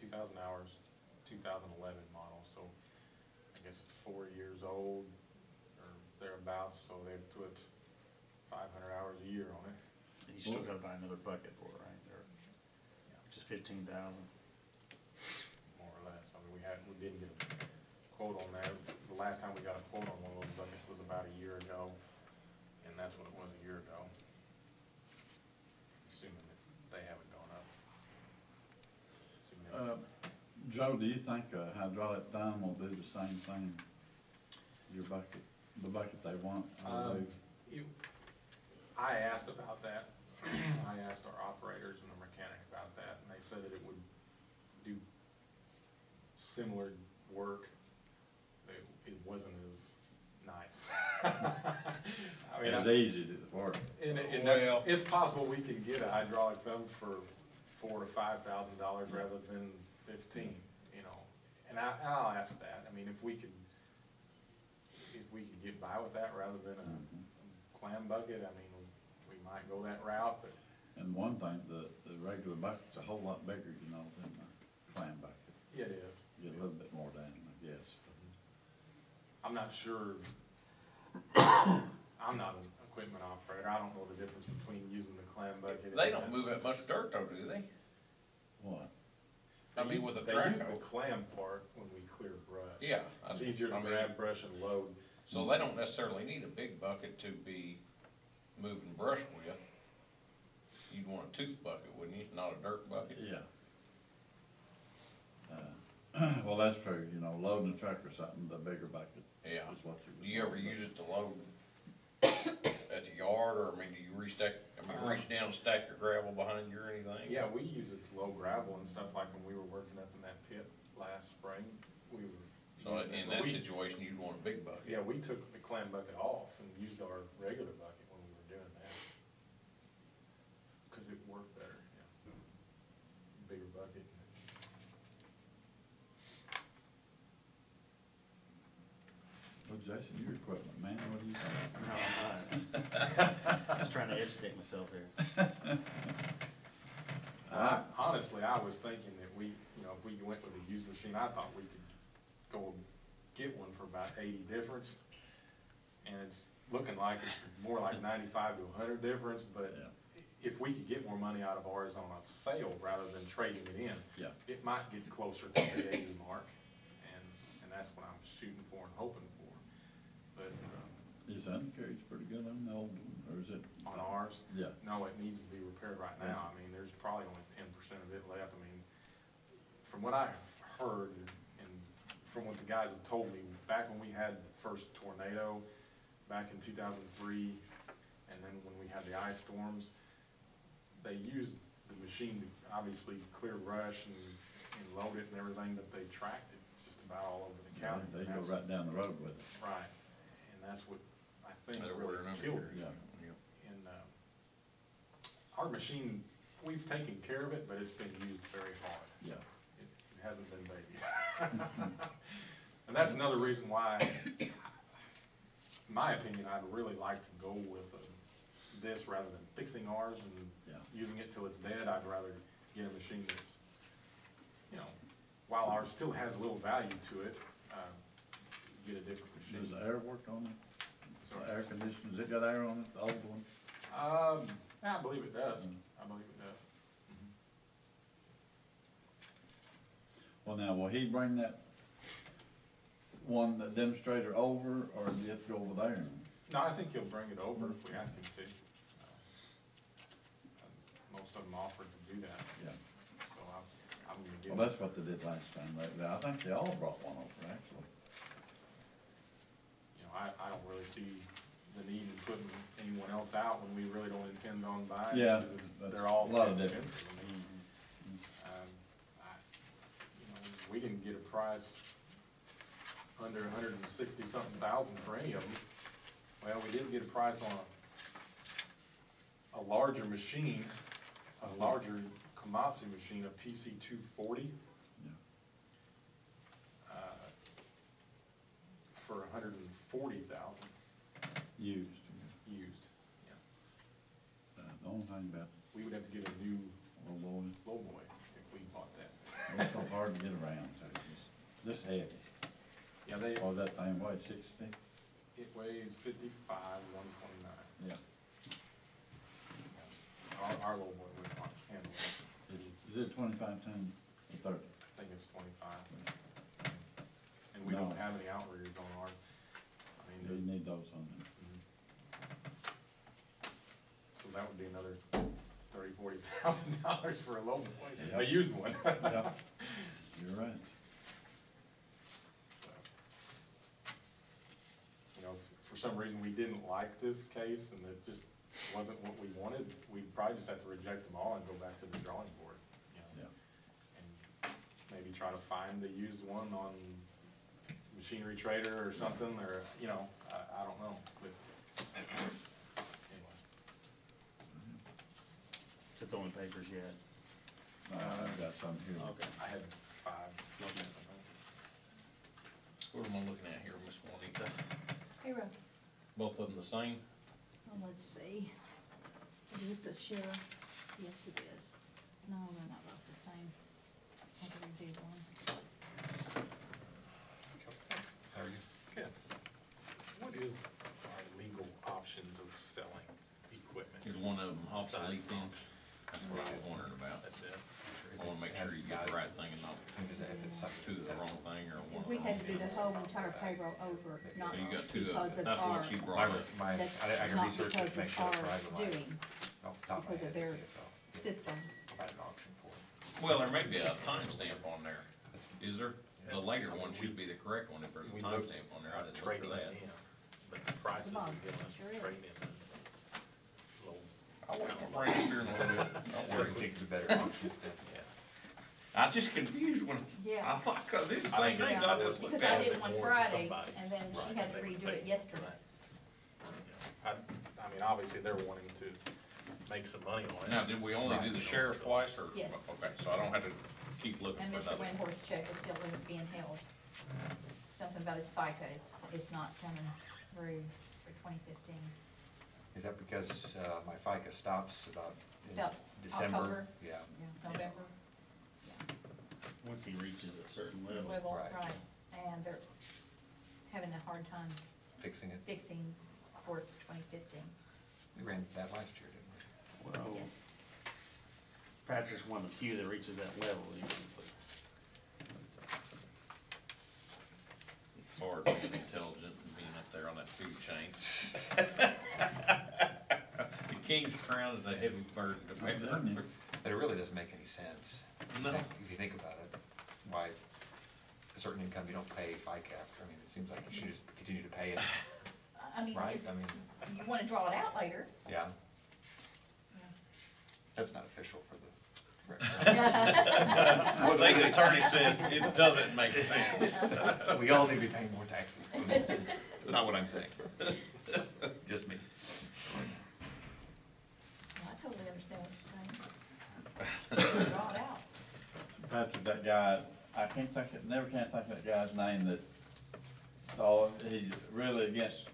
two thousand hours, two thousand eleven model, so I guess it's four years old thereabouts, so they've put five hundred hours a year on it. And you still gotta buy another bucket for it, right, or, which is fifteen thousand. more or less. I mean, we had, we didn't get a quote on that. The last time we got a quote on one of those buckets was about a year ago, and that's what it was a year ago. Assuming that they haven't gone up. Uh. Joe, do you think a hydraulic thumb will do the same thing? Your bucket, the bucket they want, will Um, do? you- I asked about that. I asked our operators and the mechanic about that, and they said that it would do similar work. It, it wasn't as nice. I mean, It's I- easy to work. And, it- and that's, Well- it's possible we can get a hydraulic thumb for four to five thousand dollars rather than fifteen, you know? And I, and I'll ask that, I mean, if we could, if we could get by with that rather than a Mhm. clam bucket, I mean, we might go that route, but And one thing, the, the regular bucket's a whole lot bigger, you know, than the clam bucket. it is. Get a little bit more down, I guess. I'm not sure, I'm not an equipment operator, I don't know the difference between using the clam bucket. They don't move that much dirt though, do they? What? I They mean, use- with a They use track. the clam part when we clear brush. Yeah. I- It's easier to I mean, grab brush and load. So they don't necessarily need a big bucket to be moving brush with. You'd want a tooth bucket, wouldn't you, not a dirt bucket? Yeah. Uh, Well, that's true, you know, loading a truck or something, the bigger bucket Yeah. is what you. would Do you ever use it to load at the yard, or, I mean, do you restack, I mean, reach down and stack your gravel behind you or anything? Yeah, we use it to load gravel and stuff like when we were working up in that pit last spring, we were. So using it, in but that we- situation, you'd want a big bucket. Yeah, we took the clam bucket off and used our regular bucket when we were doing that. Cause it worked better, yeah. Bigger bucket. Well, Jason, your equipment, man, what do you think? No, I'm not. Just trying to educate myself here. I, honestly, I was thinking that we, you know, if we went with a used machine, I thought we could go get one for about eighty difference. And it's looking like it's more like ninety-five to hundred difference, but Yeah. if we could get more money out of ours on a sale rather than trading it in, Yeah. it might get closer to the eighty mark, and, and that's what I'm shooting for and hoping for. But, uh, Is undercarriage pretty good on the old one, or is it? on ours, Yeah, no, it needs to be repaired right now, I mean, there's probably only ten percent of it left, I mean, from what I've heard, from what the guys have told me, back when we had the first tornado, back in two thousand three, and then when we had the ice storms, they used the machine to obviously clear brush and, and load it and everything, but they tracked it just about all over the county. they and go that's- right down the road with it, Right, and that's what I think They're really wearing killed undercarriage. it. yeah. Yeah. And, uh, our machine, we've taken care of it, but it's been used very hard. Yeah. It it hasn't been babied. And that's another reason why, in my opinion, I'd really like to go with uh, this rather than fixing ours and Yeah. using it till it's dead. I'd rather get a machine that's, you know, while ours still has a little value to it, uh, get a different machine. Does the air work on it? The air conditioner, has it got air on it, the old one? Um, I believe it does. Mm. I believe it does. Well, now, will he bring that one, the demonstrator over, or do you have to go over there? No, I think he'll bring it over if we ask him to. Uh, Most of them offered to do that, Yeah, so I'm, I'm gonna give. well, that's what they did last time, they- I think they all brought one over, actually. You know, I, I don't really see the need in putting anyone else out when we really don't intend on buying. Yeah, Because it's, that's they're all a lot of expensive. difference. I mean, um, I, you know, we didn't get a price under hundred and sixty something thousand for any of them. Well, we didn't get a price on a, a larger machine, a larger Komatsu machine, a PC two forty, uh, for a hundred and forty thousand Used, used. Yeah. uh, the only thing about We would have to get a new old boy, lowboy if we bought that. it's so hard to get around, so it's this heavy. Yeah, they, Oh, that thing weighed sixty? it weighs fifty-five, one twenty-nine. Yeah. Our, our lowboy would not handle it. Is, is it twenty-five ton or thirty? I think it's twenty-five. And we don't No. have any outriggers on ours. I You mean, need those on there. mhm. so that would be another thirty, forty thousand dollars for a lowboy, a Yep. used one. Yeah, you're right. So, You know, if for some reason we didn't like this case and it just wasn't what we wanted, we'd probably just have to reject them all and go back to the drawing board, you know? Yeah. And maybe try to find the used one on Machinery Trader or something, or, you know, I, I don't know, but anyway. Is that the only papers you had? Uh, I've got some here. Okay, I had five. Okay. What am I looking at here, Miss Juanita? Hey, Rob. Both of them the same? Well, let's see. Is it the sheriff? Yes, it is. No, they're not both the same. I can redo one. How are you? Good. What is our legal options of selling equipment? Is one of them obsolete Besides then? That's what I was wondering about. That's it. I wanna make sure you get the right thing and not if it's two of the wrong thing or one of the We had to do the whole entire payroll over, not So you got two because of of them, that's our, what she brought up. my, I, that's I can not research because it, make of sure it's our right, but doing off the top of my because of head, their see if I'll system. an auction for it. Well, there may be a timestamp on there. That's- Is there? The later one should be the correct one if there's a We looked timestamp on there. I at didn't look for trading that. it in, But the prices Come they're giving us sure for is. trade-in is low. I want to for Frank here in a little bit. Don't Or worry. you think it's a better auction than, Yeah. I was just confused when, Yeah. I thought, cause this is the I same think thing, I just looked Because I at it. did one More Friday, somebody. and then she had to redo it for yesterday. I, I mean, obviously, they're wanting to make some money on it. Now, did we only do the sheriff twice, or? Yes. Okay, so I don't have to keep looking And for Mr. another. Windhorst check is still being held. Something about his FICA, it's, it's not coming through for twenty fifteen. Is that because, uh, my FICA stops about in About December? October. Yeah, November, Once he reaches a certain level. level, right. right, and they're having a hard time fixing it. fixing for twenty fifteen. We ran that last year, didn't we? Well, Yes. Patrick's one of the few that reaches that level, you can see. It's hard being intelligent and being up there on that food chain. The king's crown is a heavy burden to bear. But it really doesn't make any sense. No. If you think about it, why a certain income you don't pay FICA after, I mean, it seems like you should just continue to pay it, I mean, right? if I mean, you wanna draw it out later. yeah, Yeah. that's not official for the. What the attorney says, it doesn't make sense. We all need to be paying more taxes. That's not what I'm saying. Just me. I totally understand what you're saying. Draw it out. Patrick, that guy, I can't think, of- never can think of that guy's name that, oh, he's really against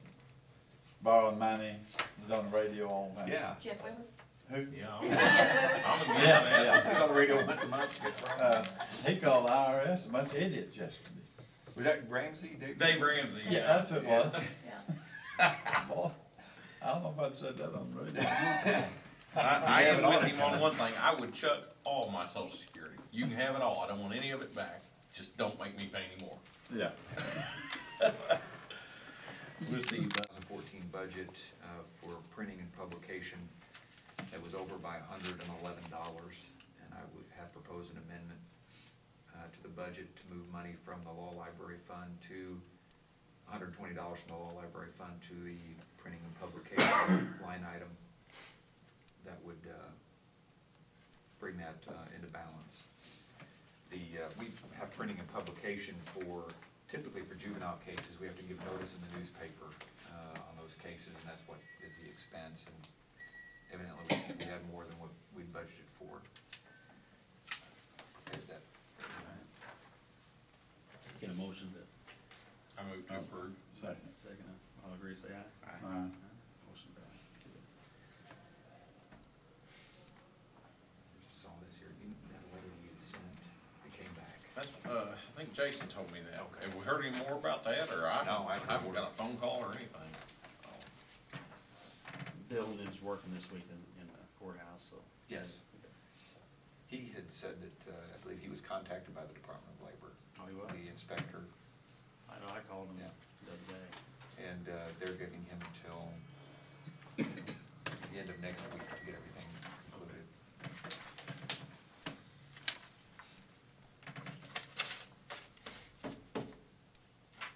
borrowing money, he's on the radio all the time. Yeah. Jeff Weber? Who? Yeah, I'm Yeah, against that. yeah. He's on the radio once a month, gets wrong. Uh, he called the IRS a bunch of idiots yesterday. Was that Ramsey, Dave? Dave Ramsey. Yeah, that's what it was. Yeah. Boy, I don't know if I'd said that on the radio. I, I am with him on one thing, I would chuck all my social security. You can have it all, I don't want any of it back, just don't make me pay any more. Yeah. We'll see, but 2014 budget uh, for printing and publication that was over by $111. And I would have proposed an amendment uh, to the budget to move money from the law library fund to, $120 from the law library fund to the printing and publication line item that would uh, bring that uh, into balance. The, uh, we have printing and publication for, typically for juvenile cases, we have to give notice in the newspaper uh, on those cases, and that's what is the expense, and evidently we- we have more than what we budgeted for. There's that. Get a motion to, I move to approve. Second. second, all agree, say aye. Aye. Motion passed. Saw this here, you, that letter you had sent, it came back. That's, uh, I think Jason told me that. Okay. Have we heard any more about that, or I, No, I haven't I haven't heard. got a phone call or anything? Bill is working this week in, in the courthouse, so. Yes. He had said that, uh, I believe he was contacted by the Department of Labor, Oh, he was? the inspector, I know, I called him Yeah. the other day. and uh, they're giving him until the end of next week to get everything concluded.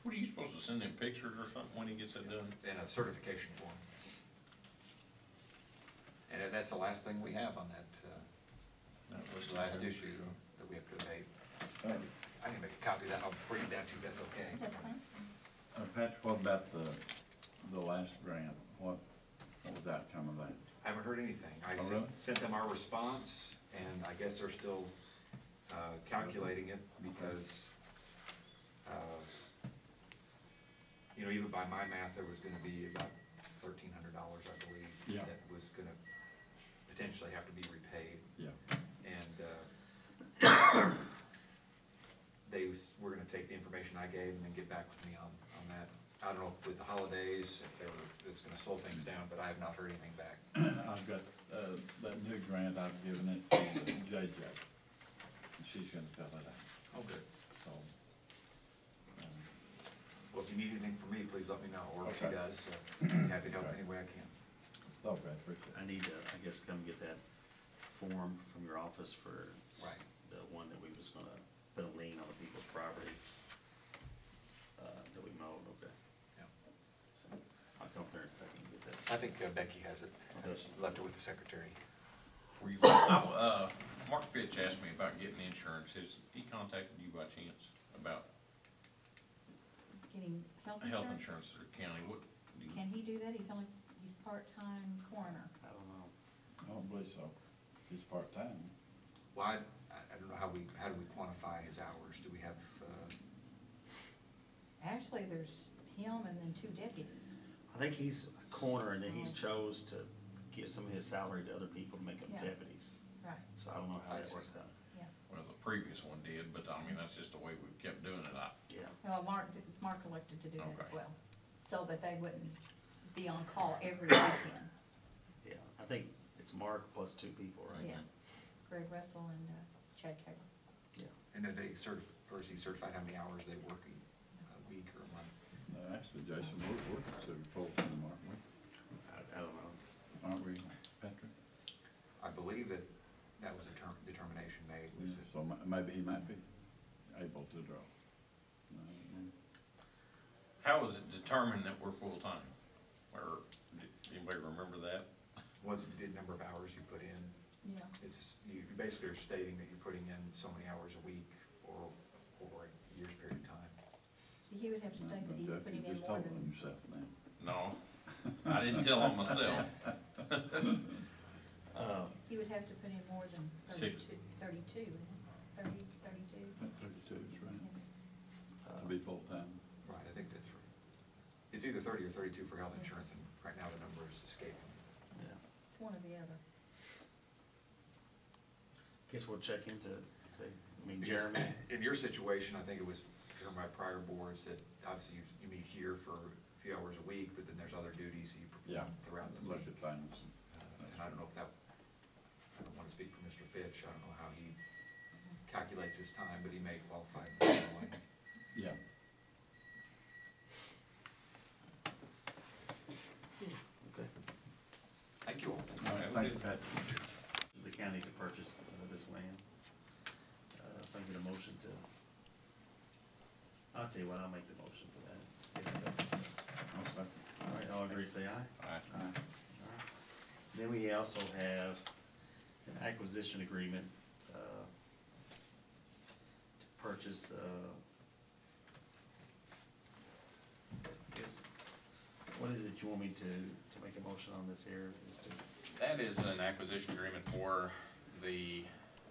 What are you supposed to send him pictures or something when he gets it done? And a certification form. And that's the last thing we have on that, uh, That was the last issue that we have to debate. Uh, I can make a copy of that, I'll bring it down to you, if that's okay. That's fine. Uh, Patrick, what about the, the last grant? What, what was the outcome of that? I haven't heard anything. I Oh, sent, really? sent them our response, and I guess they're still, uh, calculating it, because, uh, you know, even by my math, there was gonna be about thirteen hundred dollars, I believe, Yeah. that was gonna potentially have to be repaid, Yeah. and, uh, they was, were gonna take the information I gave and then get back with me on, on that. I don't know if with the holidays, if they were, it's gonna slow things down, but I have not heard anything back. I've got, uh, that new grant, I've given it to JJ. And She's gonna fill it out, Oh, good. so. um, Well, if you need anything from me, please let me know, or if she Okay. does, uh, happy to help any way I can. Okay, appreciate I need to, I guess, come get that form from your office for Right. the one that we was gonna put a lien on the people's property. Uh, that we mowed, okay. Yeah. So, I'll come up there in a second and get that. I think uh, Becky has it, Does she? left it with the secretary. Were you, I, uh, Mark Fitch asked me about getting insurance. Has he contacted you by chance about Getting health health insurance? insurance through county? What, do you- Can he do that? He's only, he's part-time coroner. I don't know. I don't believe so. He's part-time. Well, I, I don't know how we, how do we quantify his hours? Do we have, uh, Actually, there's him and then two deputies. I think he's a coroner and then he's chose to give some of his salary to other people to make them Yeah. deputies. Right, So I don't know how I that see. works out. yeah. well, the previous one did, but I mean, that's just the way we kept doing it. I, Yeah. Well, Mark, it's Mark elected to do that as Okay. well, so that they wouldn't be on call every weekend. Yeah, I think it's Mark plus two people, right? Yeah, Greg Russell and uh, Chad Taylor. and are they certi, or is he certified how many hours they work a a week or a month? No, actually, Jason, we're, we're considered full-time, aren't we? I, I don't know. Aren't we, Patrick? I believe that that was a term, determination made, was it? So ma- maybe he might be able to draw. No, no. How was it determined that we're full-time? Or, did anybody remember that? What's the number of hours you put in? Yeah. It's, you you basically are stating that you're putting in so many hours a week or over a year's period of time. See, he would have to No, state that he's Jeff, putting you in just more told on than, yourself now. No, I didn't tell on myself. He would have to put in more than Six. thirty-two, thirty-two, thirty, thirty-two. Thirty-two is right, uh, to be full-time. Right, I think that's right. It's either thirty or thirty-two for health insurance, and right now the number is escaping. yeah. It's one or the other. Guess we'll check into, say, I mean, Because Jeremy, In your situation, I think it was, during my prior boards, that obviously you, you meet here for a few hours a week, but then there's other duties you Yeah. perform throughout the Look week. at things. Uh, And I don't know if that, I don't wanna speak for Mr. Fitch, I don't know how he calculates his time, but he may qualify in some way. Yeah. okay, Thank you all. All right, thank you, Patrick. the county to purchase uh, this land. Uh, if I get a motion to, I'll tell you what, I'll make the motion for that. Get a second. All right, all agree, say aye. Aye. Aye. Then we also have an acquisition agreement, uh, to purchase, uh, I guess, what is it you want me to, to make a motion on this here, is to, That is an acquisition agreement for the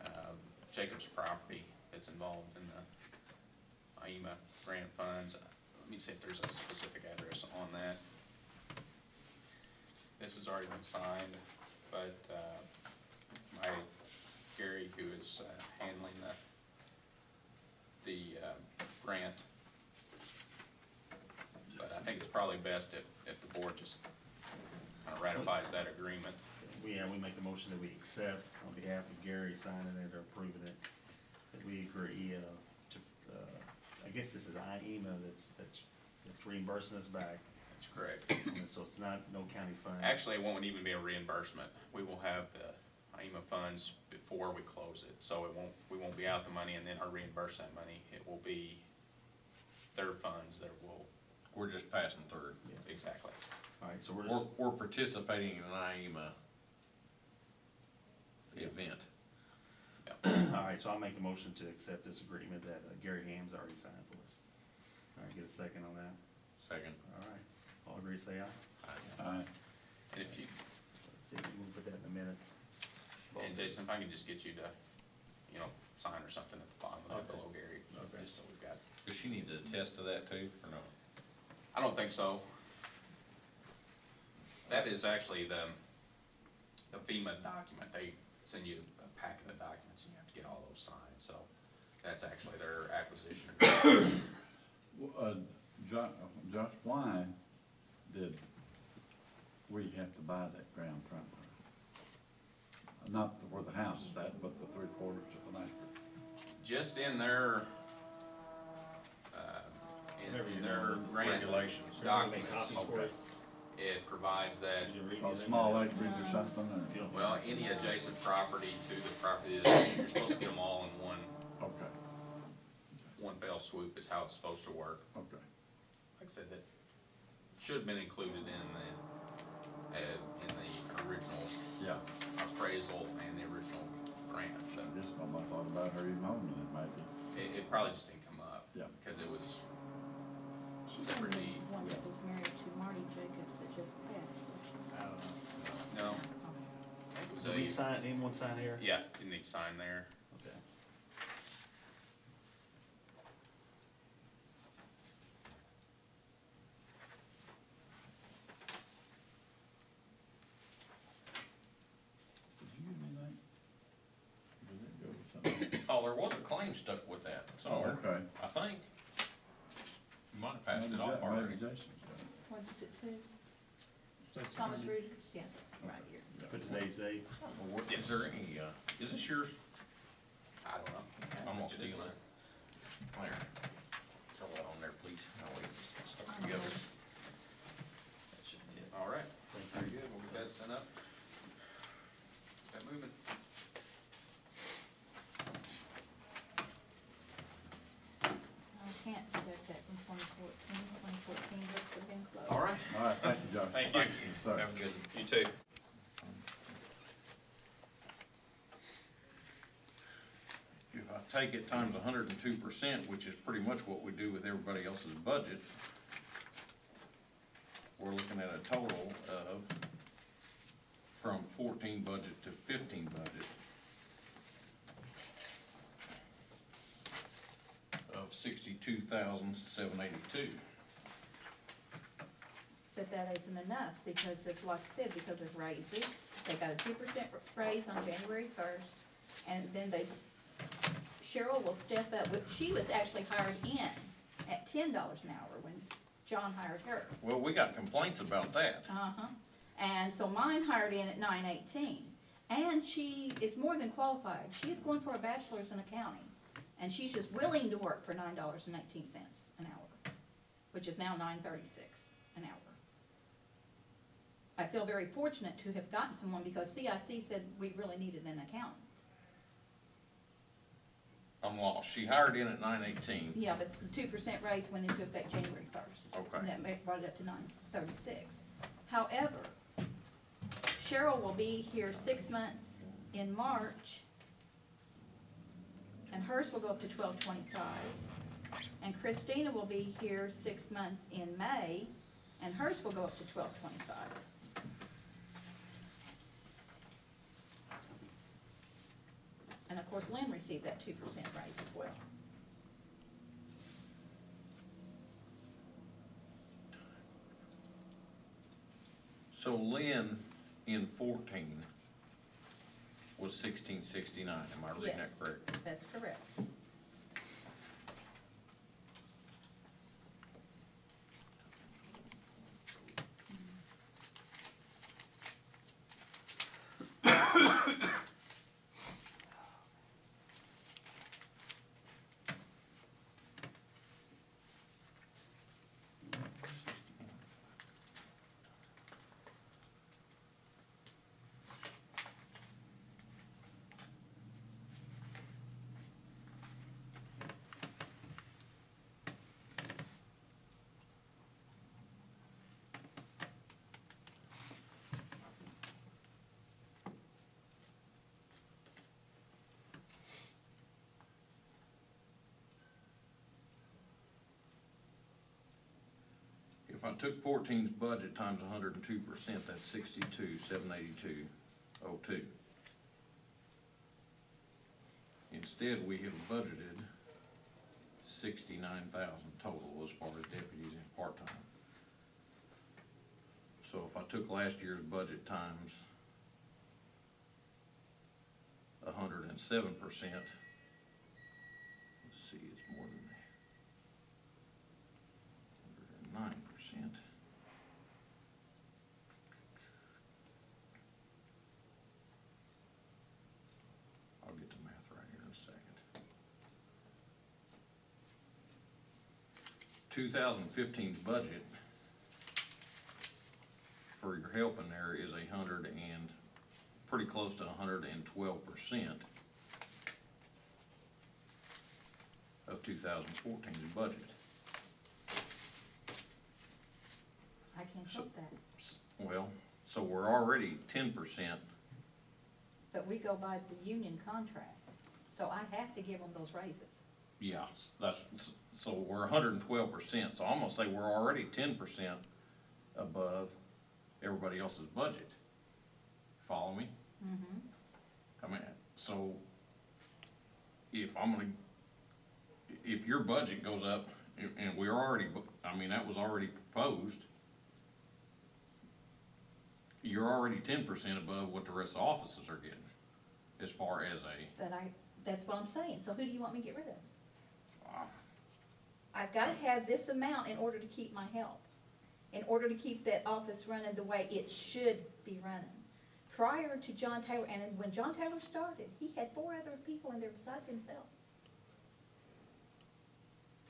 uh, Jacobs property that's involved in the IEMA grant funds. Let me see if there's a specific address on that. This has already been signed, but uh, my, Gary, who is uh, handling the, the uh, grant, but I think it's probably best if, if the board just kind of ratifies that agreement. We, yeah, we make a motion that we accept on behalf of Gary signing it or approving it, that we agree, uh, to, uh, I guess this is IEMA that's, that's, that's reimbursing us back, That's correct. and so it's not, no county funds. Actually, it won't even be a reimbursement. We will have the IEMA funds before we close it, so it won't, we won't be out the money and then our reimburse that money. It will be their funds that will. We're just passing through. Exactly. All right, so we're We're, just, we're participating in an IEMA event. all right, so I'll make a motion to accept this agreement that uh, Gary Ham's already signed for us. All right, get a second on that, Second. all right, all agree, say aye. Aye. Aye. And if you, Let's see, if we can put that in the minutes. and Jason, if I can just get you to, you know, sign or something at the bottom of that Okay. below Gary, Okay. just so we've got. Does she need to attest to that too, or no? I don't think so. That is actually the, the FEMA document, they send you a packet of documents and you have to get all those signed, so that's actually their acquisition. agreement. Well, Uh, Josh, Josh, why did we have to buy that ground from her? Not where the house is at, but the three quarters of an acre. Just in their, uh, in- Whatever in their grant regulations. documents, Copies for it. it provides that Did A small acreage or something, or? Well, any adjacent property to the property, that you're supposed to get them all in one, Okay, one fell swoop is how it's supposed to work. okay. Like I said, that should have been included in the, uh, in the original Yeah, appraisal and the original grant grant, I but just, I thought about her even owning it maybe. it, it probably just didn't come up. Yeah. Cause it was She's separate the need. one that was married to Marty Jacobs that just passed, was she? I don't know. No, Okay. it was Do we a, sign, anyone sign here? yeah, didn't need to sign there. Okay. Did you give me that? Did it go to something? Oh, there was a claim stuck with that Oh, somewhere, okay. I think. You might have passed it Maybe off Ja- already. Maybe Jason's got it. What is it to? Thomson Reuters, yes, right here. Put today's date. I don't know what- Yes. Is there any, uh, is this yours? I don't know. I'm gonna steal it. There. Throw that on there, please. I'll leave it stuck Uh-huh. together. That should be it. All right, very good, we'll get that sent up. Get that moving. I can't deduct that from twenty fourteen, twenty fourteen books have been closed. All right. All right, thank you, Joe. Thank you. Sir. Have a good, you too. If I take it times hundred and two percent, which is pretty much what we do with everybody else's budget, we're looking at a total of, from fourteen budget to fifteen budget, of sixty-two thousand, seven eighty-two. But that isn't enough, because it's like I said, because of raises, they got a two percent raise on January first, and then they, Cheryl will step up, but she was actually hired in at ten dollars an hour when John hired her. Well, we got complaints about that. Uh-huh, and so mine hired in at nine eighteen, and she is more than qualified, she is going for a bachelor's in accounting, and she's just willing to work for nine dollars and eighteen cents an hour, which is now nine thirty-six. I feel very fortunate to have gotten someone, because CIC said we really needed an accountant. I'm lost. She hired in at nine eighteen. Yeah, but the two percent raise went into effect January first. Okay. And that ma- brought it up to nine thirty-six. However, Cheryl will be here six months in March, and hers will go up to twelve twenty-five. And Christina will be here six months in May, and hers will go up to twelve twenty-five. And of course, Lynn received that two percent raise as well. So Lynn in fourteen was sixteen sixty-nine. Am I reading Yes. that correct? That's correct. I took 14's budget times hundred and two percent, that's sixty-two, seven eighty-two, oh two. Instead, we have budgeted sixty-nine thousand total as far as deputies and part-time. So if I took last year's budget times hundred and seven percent, let's see, it's more than that. Hundred and nine percent. I'll get the math right here in a second. Two thousand fifteen's budget for your help in there is a hundred and, pretty close to hundred and twelve percent of 2014's budget. I can't So- help that. S- Well, so we're already ten percent but we go by the union contract, so I have to give them those raises. Yeah, that's, so we're hundred and twelve percent, so I'm gonna say we're already ten percent above everybody else's budget. Follow me? Mm-hmm. I mean, so if I'm gonna, if your budget goes up, and- and we're already, bu- I mean, that was already proposed, you're already ten percent above what the rest of the offices are getting, as far as a, That I, that's what I'm saying, so who do you want me to get rid of? I've gotta have this amount in order to keep my help, in order to keep that office running the way it should be running. Prior to John Taylor, and when John Taylor started, he had four other people in there besides himself.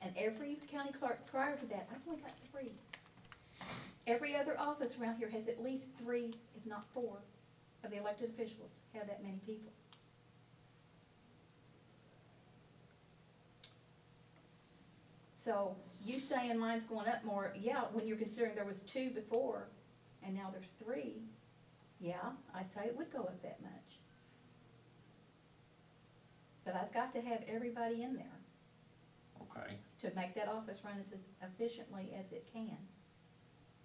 And every county clerk prior to that, I've only got three. Every other office around here has at least three, if not four, of the elected officials have that many people. So you saying mine's going up more, yeah, when you're considering there was two before and now there's three, yeah, I'd say it would go up that much. But I've got to have everybody in there okay, to make that office run as efficiently as it can.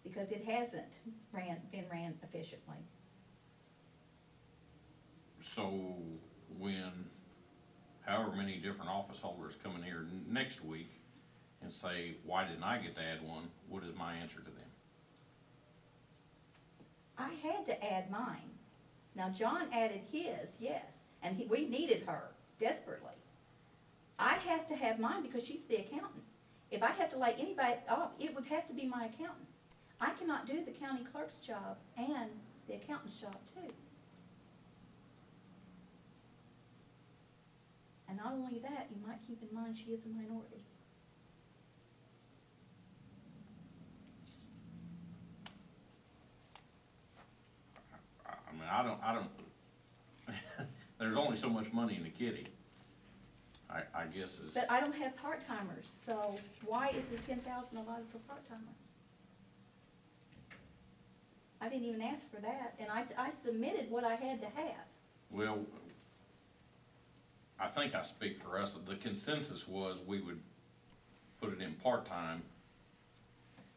Because it hasn't ran, been ran efficiently. so when however many different office holders come in here n- next week and say, why didn't I get to add one, what is my answer to them? I had to add mine. Now, John added his, yes, and he, we needed her desperately. I have to have mine because she's the accountant. If I have to lay anybody off, it would have to be my accountant. I cannot do the county clerk's job and the accountant's job too. And not only that, you might keep in mind she is a minority. I I mean, I don't, I don't, there's only so much money in the kitty. I, I guess is, But I don't have part-timers, so why is there ten thousand allotted for part-timers? I didn't even ask for that, and I, I submitted what I had to have. well, I think I speak for us, the consensus was we would put it in part-time,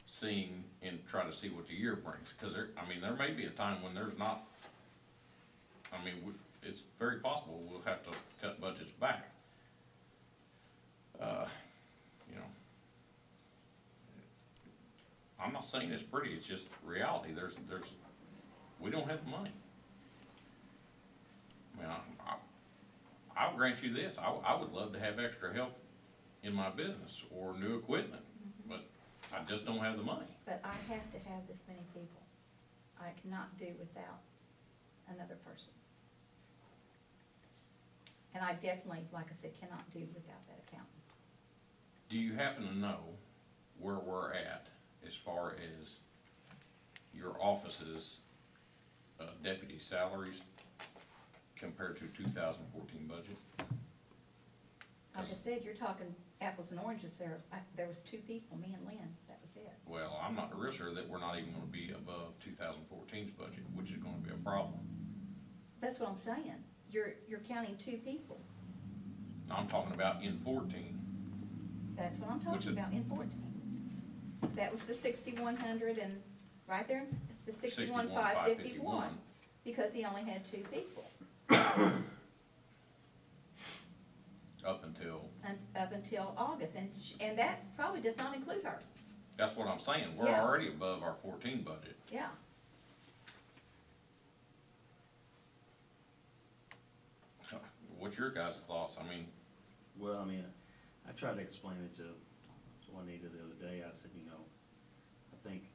seeing, and try to see what the year brings, cause there, I mean, there may be a time when there's not, I mean, we, it's very possible we'll have to cut budgets back. Uh, you know. I'm not saying it's pretty, it's just reality, there's, there's, we don't have the money. I mean, I, I, I'll grant you this, I, I would love to have extra help in my business or new equipment, but I just don't have the money. But I have to have this many people. I cannot do without another person. And I definitely, like I said, cannot do without that accountant. Do you happen to know where we're at as far as your office's, uh, deputy salaries compared to two thousand fourteen budget? Like I said, you're talking apples and oranges there. I, there was two people, me and Lynn, that was it. Well, I'm not real sure that we're not even gonna be above 2014's budget, which is gonna be a problem. That's what I'm saying. You're, you're counting two people. I'm talking about in fourteen. That's what I'm Which talking is- about in fourteen. That was the sixty-one hundred and, right there, the sixty-one five fifty-one, because he only had two people, Up until, and, up until August, and, sh- and that probably does not include her, that's what I'm saying, we're Yeah. already above our fourteen budget. yeah. What's your guys' thoughts? I mean, Well, I mean, I tried to explain it to Juanita the other day, I said, you know, I think,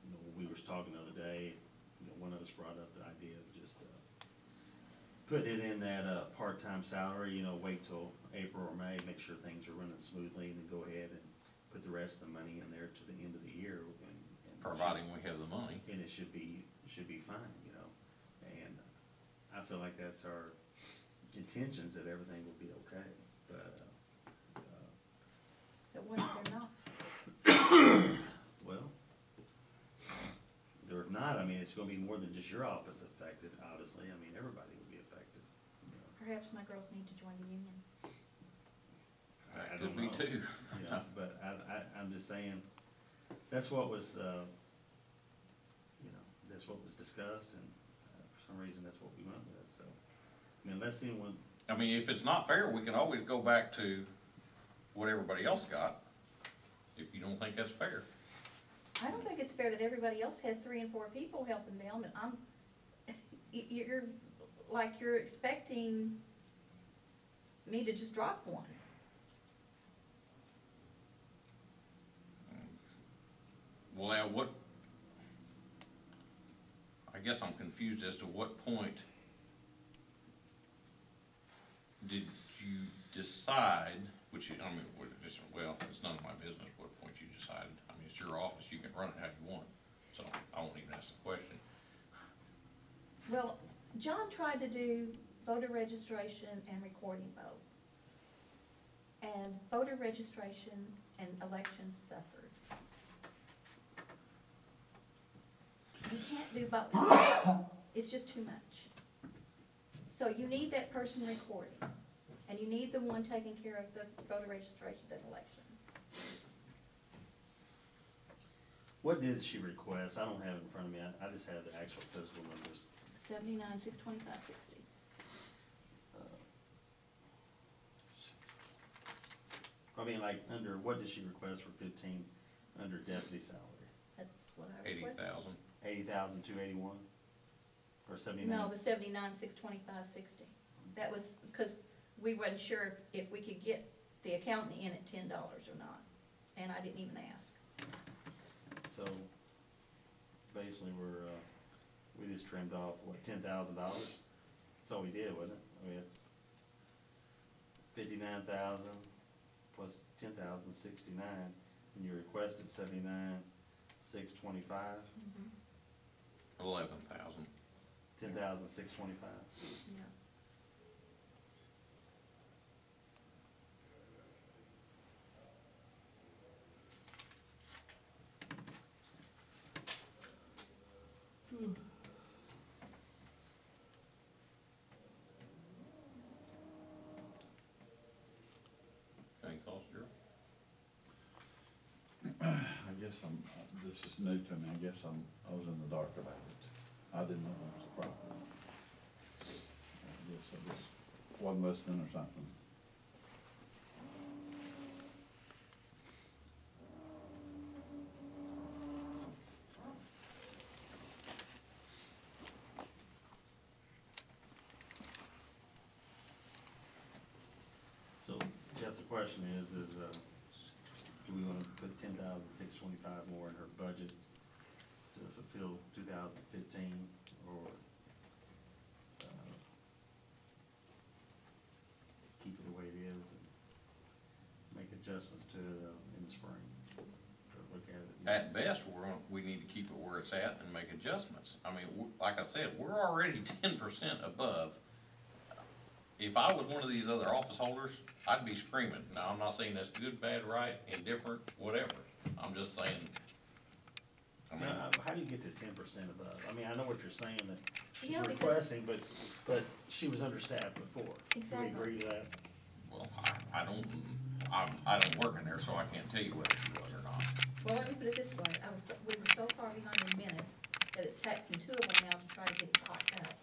you know, we was talking the other day, you know, one of us brought up the idea of just, uh, put it in that, uh, part-time salary, you know, wait till April or May, make sure things are running smoothly, and then go ahead and put the rest of the money in there to the end of the year, and. and providing we have the money. and it should be, should be fine, you know, and I feel like that's our intentions, that everything will be okay, but, uh, uh, But what if they're not? well, they're not not, I mean, it's gonna be more than just your office affected, obviously, I mean, everybody will be affected. you know. Perhaps my girls need to join the union. I- I don't could be know. too. You know, but I, I, I'm just saying, that's what was, uh, you know, that's what was discussed, and uh, for some reason, that's what we went with, so. I mean, unless anyone, I mean, if it's not fair, we can always go back to what everybody else got, if you don't think that's fair. I don't think it's fair that everybody else has three and four people helping them, and I'm, y- you're, like, you're expecting me to just drop one. Well, at what, I guess I'm confused as to what point did you decide, which you, I mean, well, it's none of my business what point you decided. I mean, it's your office, you can run it how you want, so I won't even ask the question. Well, John tried to do voter registration and recording both. And voter registration and elections suffered. You can't do both. It's just too much. So you need that person recording, and you need the one taking care of the voter registrations and elections. what did she request? I don't have it in front of me, I, I just have the actual physical numbers. Seventy-nine, six twenty-five, sixty. Uh, I mean, like, under, what did she request for fifteen, under deputy salary? That's what I Eighty requested. thousand, Eighty thousand, two eighty-one? Or seventy-nine? No, the seventy-nine, six twenty-five, sixty. That was, because we wasn't sure if we could get the accountant in at ten dollars or not, and I didn't even ask. So, basically, we're, uh, we just trimmed off, what, ten thousand dollars? That's all we did, wasn't it? I mean, it's fifty-nine thousand plus ten thousand sixty-nine, and you requested seventy-nine, six twenty-five, eleven thousand. Ten thousand six twenty-five. Yeah. Any thoughts, Drew? I guess I'm, uh, this is new to me, I guess I'm, I was in the dark about it. I didn't know it was a problem. I guess I just wasn't listening or something. So, Jeff, the question is, is, uh, do we wanna put ten thousand six twenty-five more in her budget fulfill two thousand fifteen, or, uh, keep it the way it is and make adjustments to it, uh, in the spring? Look at it? At best, we're, we need to keep it where it's at and make adjustments. I mean, like I said, we're already ten percent above. If I was one of these other office holders, I'd be screaming. Now, I'm not saying that's good, bad, right, indifferent, whatever. I'm just saying, I mean, Now, uh, how do you get to ten percent above? I mean, I know what you're saying, that she's Yeah, because- requesting, but, but she was understaffed before. Do Exactly. we agree to that? well, I, I don't, I, I don't work in there, so I can't tell you whether she was or not. Well, let me put it this way, I was, so- we were so far behind in minutes that it's taking two of them now to try to get it caught up.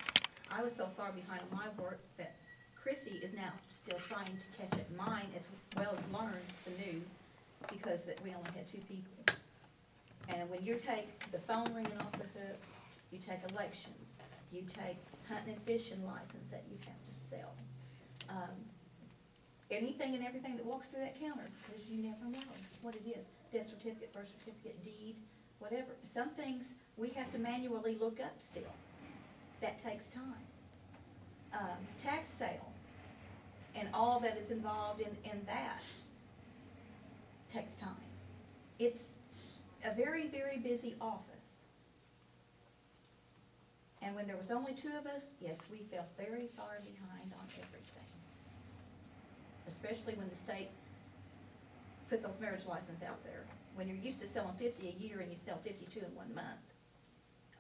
I was so far behind in my work that Chrissy is now still trying to catch up mine as well as learn the new, because that we only had two people. And when you take the phone ringing off the hook, you take elections, you take hunting and fishing license that you have to sell. Um, anything and everything that walks through that counter, because you never know what it is. Death certificate, birth certificate, deed, whatever. Some things we have to manually look up still. That takes time. Um, tax sale and all that is involved in, in that takes time. It's a very, very busy office. And when there was only two of us, yes, we fell very far behind on everything especially when the state put those marriage licenses out there. When you're used to selling fifty a year and you sell fifty-two in one month,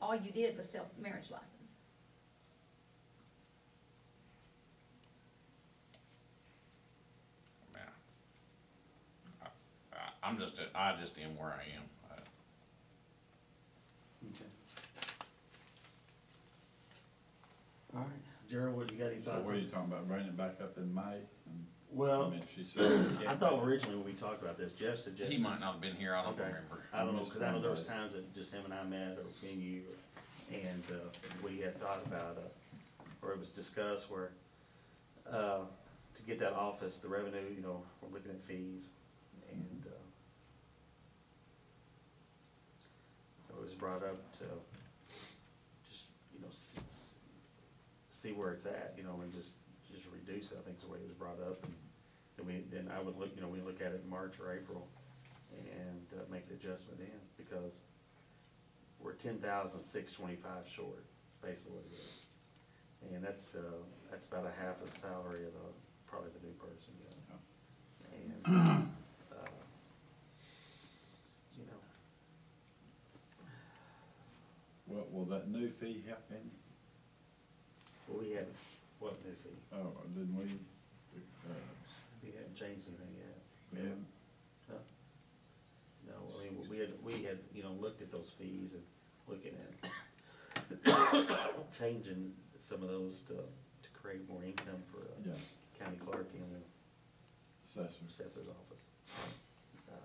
all you did was sell marriage license. Yeah. I, I- I'm just, I just am where I am. I- Okay. All right, Gerald, what, you got any So thoughts? what are you talking about, bringing it back up in May? And, I Well, mean, she said. we I can't thought do originally when we talked about this, Jeff suggested. He might not have been here, I don't Okay. remember. I don't know, cause I know there was times that just him and I met, or me and you, and, uh, we had thought about, uh, or it was discussed where, uh, to get that office, the revenue, you know, we're looking at fees, and, uh, it was brought up to just, you know, s- s- see where it's at, you know, and just, just reduce it, I think is the way it was brought up, and we, then I would look, you know, we look at it in March or April, and uh, make the adjustment then, because we're ten thousand six twenty-five short, basically what it is. And that's, uh, that's about a half a salary of a, probably the new person, you know. And, uh, you know, Well, will that new fee help any? Well, we haven't, what new fee? Oh, didn't we, uh, We haven't changed anything yet. we haven't? No, I mean, we had, we had, you know, looked at those fees and looking at changing some of those to, to create more income for uh, Yeah, county clerk and the assessors. assessor's office. Uh,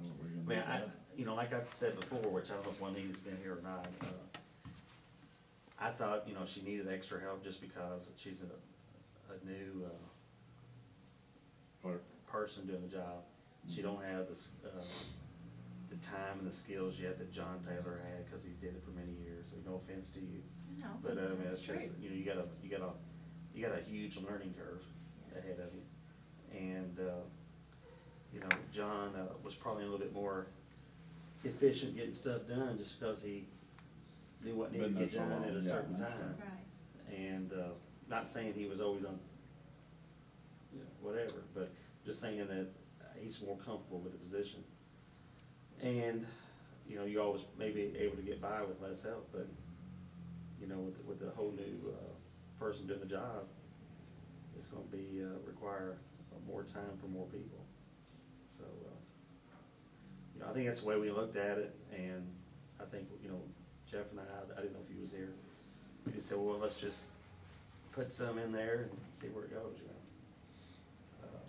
Well, I do mean, I, that. you know, like I've said before, which I don't know if Juanita's been here or not, uh, I thought, you know, she needed extra help just because she's a, a new, uh, Clerk. person doing the job. She Mhm. don't have the, s- uh, the time and the skills yet that John Taylor had, cause he's did it for many years, so no offense to you. No, But, I mean, it's true. just, you know, you got a, you got a, you got a huge learning curve ahead of you. And, uh, you know, John, uh, was probably a little bit more efficient getting stuff done just because he knew what needed Been to there get so done long, at a yeah, certain that's time. Right. And, uh, not saying he was always on, you know, whatever, but just saying that he's more comfortable with the position. And, you know, you always may be able to get by with less help, but, you know, with, with the whole new, uh, person doing the job, it's gonna be, uh, require more time for more people. So, uh, you know, I think that's the way we looked at it, and I think, you know, Jeff and I, I didn't know if he was here, we just said, well, let's just put some in there and see where it goes, you know? Uh,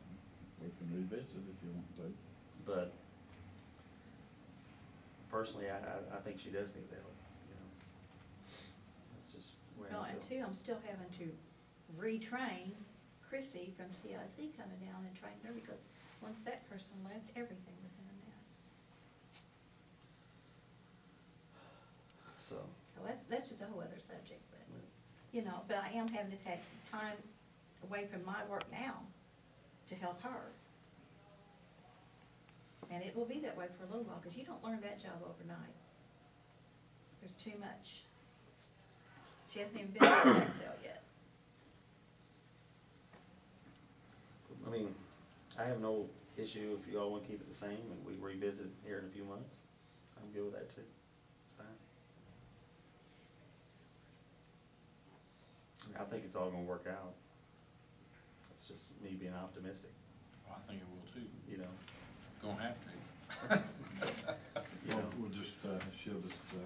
We can revisit if you want to. But personally, I, I, I think she does need the help, you know? That's just where Well, I and feel. two, I'm still having to retrain Chrissy from CIC coming down and train her because once that person left, everything was in a mess. So that's, that's just a whole other subject, but, you know, but I am having to take time away from my work now to help her. And it will be that way for a little while, cause you don't learn that job overnight. There's too much. She hasn't even been to Excel yet. I mean, I have no issue if you all wanna keep it the same and we revisit here in a few months. I'm good with that too. It's fine. I think it's all gonna work out. It's just me being optimistic, I think it will too, you know, gonna have to. you Well, know, we'll just, uh, she'll just, uh,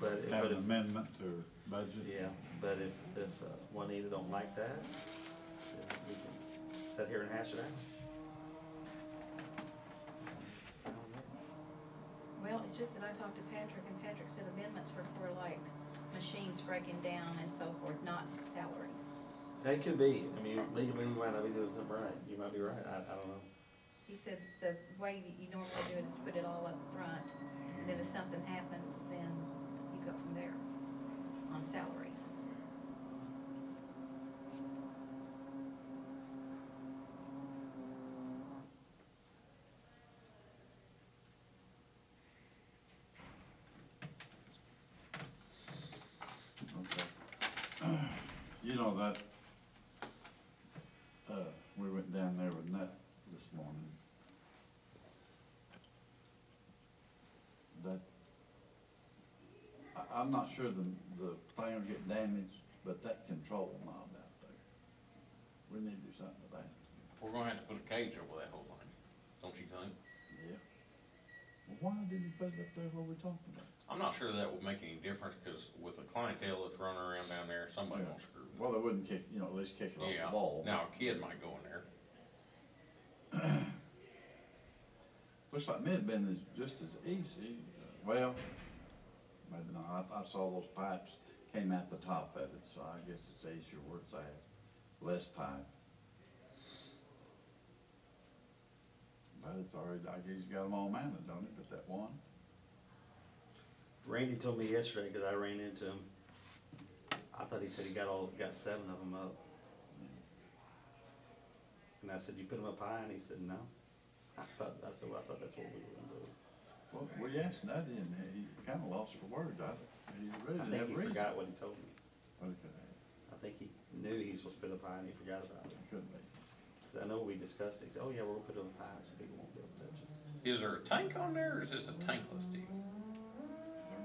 but, have but an if, amendment to budget. yeah, but if, if uh, Juanita don't like that, then we can sit here and hash it out. It's fine with me. Well, it's just that I talked to Patrick, and Patrick said amendments were for like machines breaking down and so forth, not salaries. It could be, I mean, legally, you might not be doing something right, you might be right, I, I don't know. He said the way that you normally do it is put it all up front, and then if something happens, then you go from there on salaries. Okay. You know that, uh, we went down there with Nat this morning. That, I'm not sure the, the thing will get damaged, but that control knob out there, we need to do something with that. We're gonna have to put a cage over that whole thing, don't you think? Yeah. Well, why didn't you put it up there where we're talking about? I'm not sure that would make any difference, cause with the clientele that's running around down there, somebody will screw. it. Well, they wouldn't kick, you know, at least kick it off Yeah, the wall. now a kid might go in there. Looks like have been as, just as easy, well, maybe not, I, I saw those pipes came out the top of it, so I guess it's easier where it's at, less pipe. But it's already, I guess you got them all mounted, don't you, but that one? Randy told me yesterday, cause I ran into him, I thought he said he got all, got seven of them up. And I said, you put them up high? And he said, no. I thought, I said, well, I thought that's what we were gonna do. Well, we asked that, and he kinda lost for words, I, he really I didn't have think he reason. forgot what he told me. Okay, I think he knew he was supposed to put it up high and he forgot about it. could be. Cause I know we discussed it. He said, oh yeah, we're gonna put it up high so people won't be able to touch it. Is there a tank on there, or is this a tankless deal?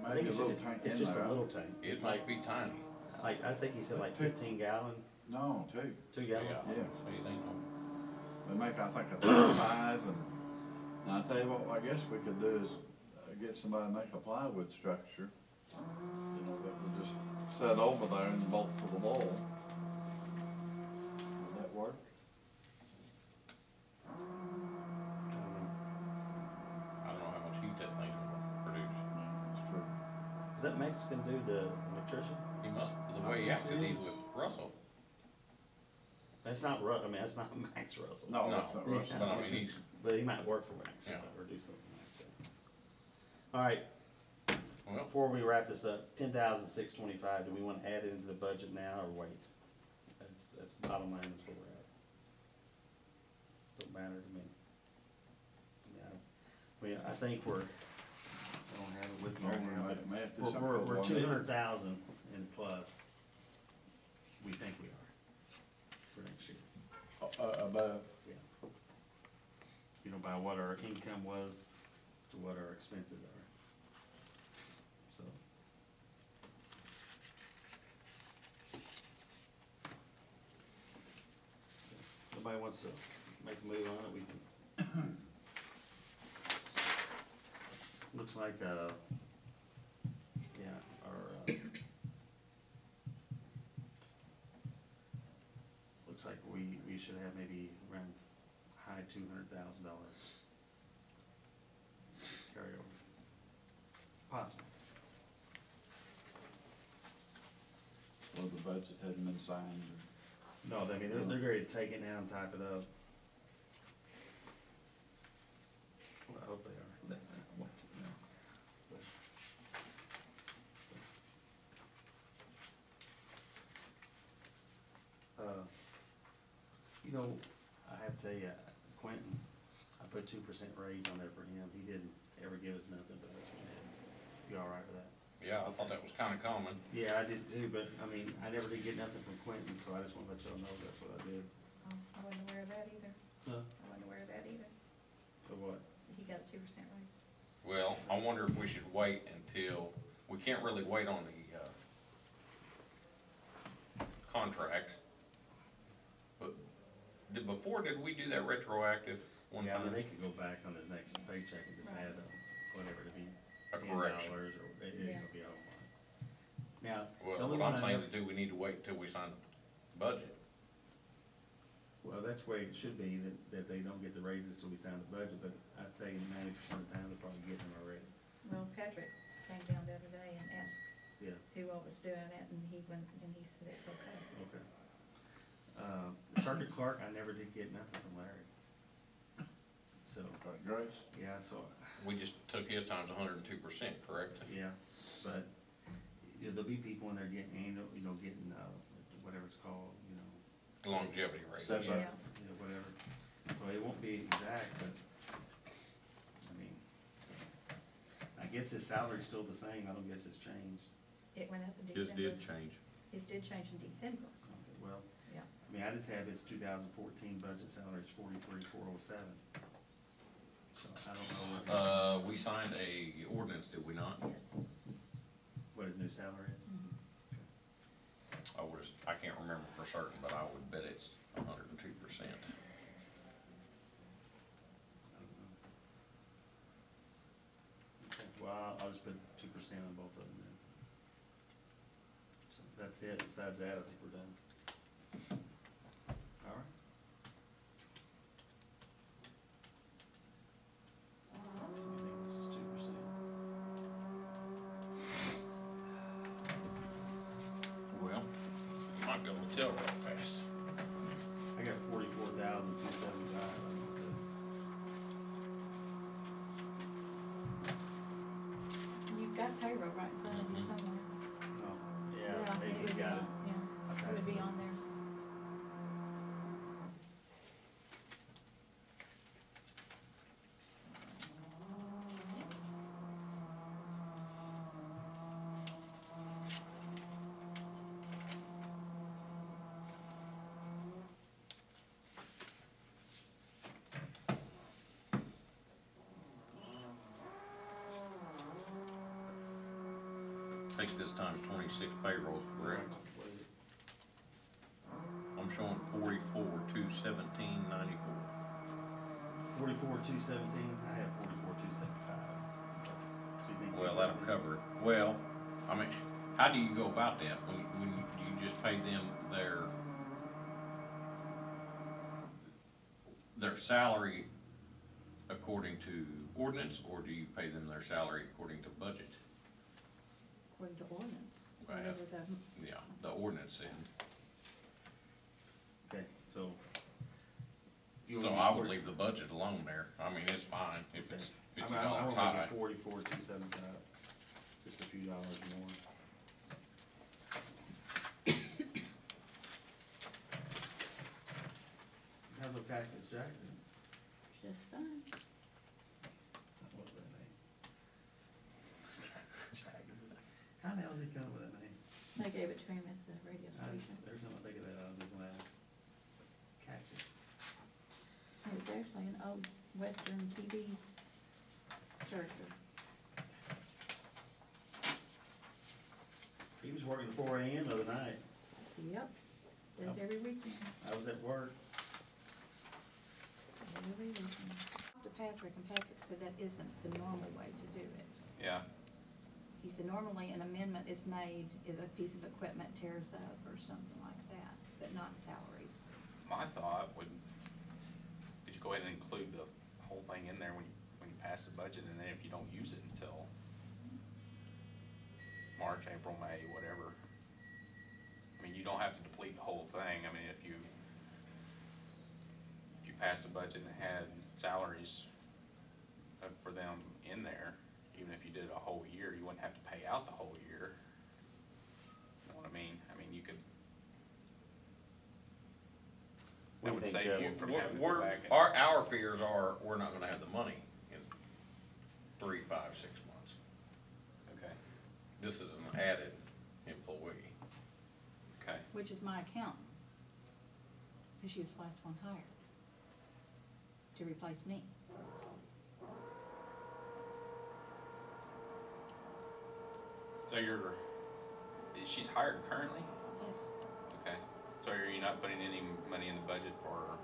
There I think be a it's, little it's it's just a little tank. It It's must like, be tiny. like, I think he said like Two- fifteen gallon, No, two. two gallon. Yeah, Yeah. so you think, oh, They make, I think, a thirty-five, and, and I tell you what, I guess we could do is, uh, get somebody to make a plywood structure, you know, that would just set over there and bolt to the wall. Is that Mexican dude the electrician? He must, the way he acted, he's with Russell. That's not Ru, I mean, that's not Max Russell. No, No, that's not Yeah. Russell. But I mean, he's, But he might work for Max Yeah. or do something like that. All right, well, before we wrap this up, ten thousand six twenty-five, do we wanna add it into the budget now or wait? That's, that's bottom line, that's where we're at. Don't matter to me. Yeah, I mean, I think we're, I don't have it with me Or we now, may, but may have to do we're, something we're, we're one two meter. hundred thousand in plus. We think we are for next year. Uh, above, Yeah. You know, by what our income was to what our expenses are. So. Nobody wants to make a move on it, we can. Looks like, uh, yeah, our, uh, looks like we, we should have maybe around high two hundred thousand dollars carryover. Possible. well, the budget hadn't been signed, or, No, I mean, they're, they're ready to take it now and type it up. Well, I hope they are. I want to know. But, so. Uh, You know, I have to tell you, Quentin, I put two percent raise on there for him. He didn't ever give us nothing but this one. You all right with that? yeah, I thought that was kinda common. Yeah, I did too, but I mean, I never did get nothing from Quentin, so I just wanna let y'all know that's what I did. Oh, I wasn't aware of that either. Huh? I wasn't aware of that either. For what? He got a two percent raise. Well, I wonder if we should wait until, we can't really wait on the, uh, contract. But, did, before, did we do that retroactive one Yeah, I mean, time? they could go back on his next paycheck and just add a, whatever to be A ten correction. dollars or it, Yeah. it'll be all fine. Now, the Well, only what one I'm I saying know, is, do we need to wait until we sign the budget? well, that's the way it should be, that, that they don't get the raises till we sign the budget, but I'd say ninety percent of the time they're probably getting them already. Well, Patrick came down the other day and asked Yeah, who all was doing it, and he went, and he said it's okay. okay. Uh, Circuit clerk, I never did get nothing from Larry. So, uh, Grace? yeah, so We just took his times hundred and two percent, correct? Yeah, but, you know, there'll be people in there getting annual, you know, getting, uh, whatever it's called, you know, Longevity rate. Seven. Yeah, you know, whatever. So it won't be exact, but, I mean, so. I guess his salary's still the same, I don't guess it's changed. it went up in His December. did change. His did change in December, Okay, Well, yeah. I mean, I just have his two thousand fourteen budget salary is forty-three, four oh seven. So I don't know what his, Uh, we signed a ordinance, did we not? Yes. what his new salary is? I would, I can't remember for certain, but I would bet it's hundred and two percent. Okay, well, I'll- I'll just put two percent on both of them then. So that's it, besides that, I think we're done. You Take this times twenty-six payrolls, correct? I'm showing forty-four, two seventeen, ninety-four. Forty-four, two seventeen, I have forty-four, two seventy-five. Well, that'll cover it. Well, I mean, how do you go about that? When, when you, do you just pay them their, their salary according to ordinance, or do you pay them their salary according to budget? According to ordinance. Right. whatever the- Yeah, the ordinance in. Okay, so. you So want I would leave the budget alone there. I mean, it's fine if it's fifty I mean, I- I dollars wanna make it high. Forty-four, two seventy-five, just a few dollars more. How's the cactus jack? Just fine. What's that name? Cactus. How the hell does he come with that name? They gave it to him at the radio I station. just, every time I think of that, I just laugh. Cactus. It was actually an old western TV character. He was working four AM the other night. Yep, does every weekend, I was at work. every weekend. Talked to Patrick, and Patrick said that isn't the normal way to do it. Yeah, He said normally an amendment is made if a piece of equipment tears up or something like that, but not salaries. my thought would, did you go ahead and include the whole thing in there when you, when you pass the budget, and then if you don't use it until March, April, May, whatever. I mean, you don't have to deplete the whole thing, I mean, if you, if you passed the budget and had salaries uh, for them in there, did a whole year, you wouldn't have to pay out the whole year. You know what I mean? I mean, you could, What do you that would think, save Jeff? you from We're- having to go we're- back and. Our, our fears are, we're not gonna have the money in three, five, six months. Okay, This is an added employee. okay. Which is my accountant. Because she was the last one hired to replace me. So you're, she's hired currently? Yes. Okay. So are you not putting any money in the budget for,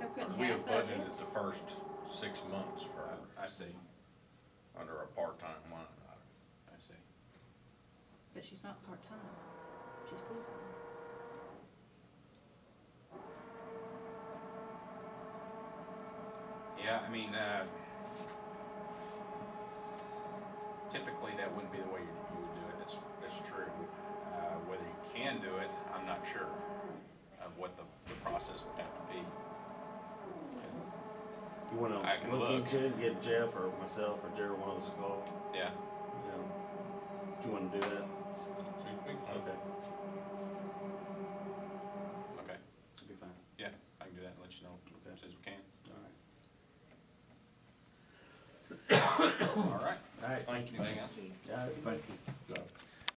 So couldn't We have have budget. budgeted the first six months for, her I see, under a part-time line item. I see. But she's not part-time. She's full-time. Yeah, I mean, uh, typically that wouldn't be the way you, you would do it, that's, that's true. Uh, whether you can do it, I'm not sure of what the, the process would have to be. You wanna I can look look. into it, get Jeff or myself or Jared, one of us a call, Yeah, you know? Do you wanna do that? Seems to be. Okay, okay, that'd be fine, yeah, I can do that and let you know as soon as we can. all right. All right. All right, thank you. Anything else? Thank you. Yeah, Thank you.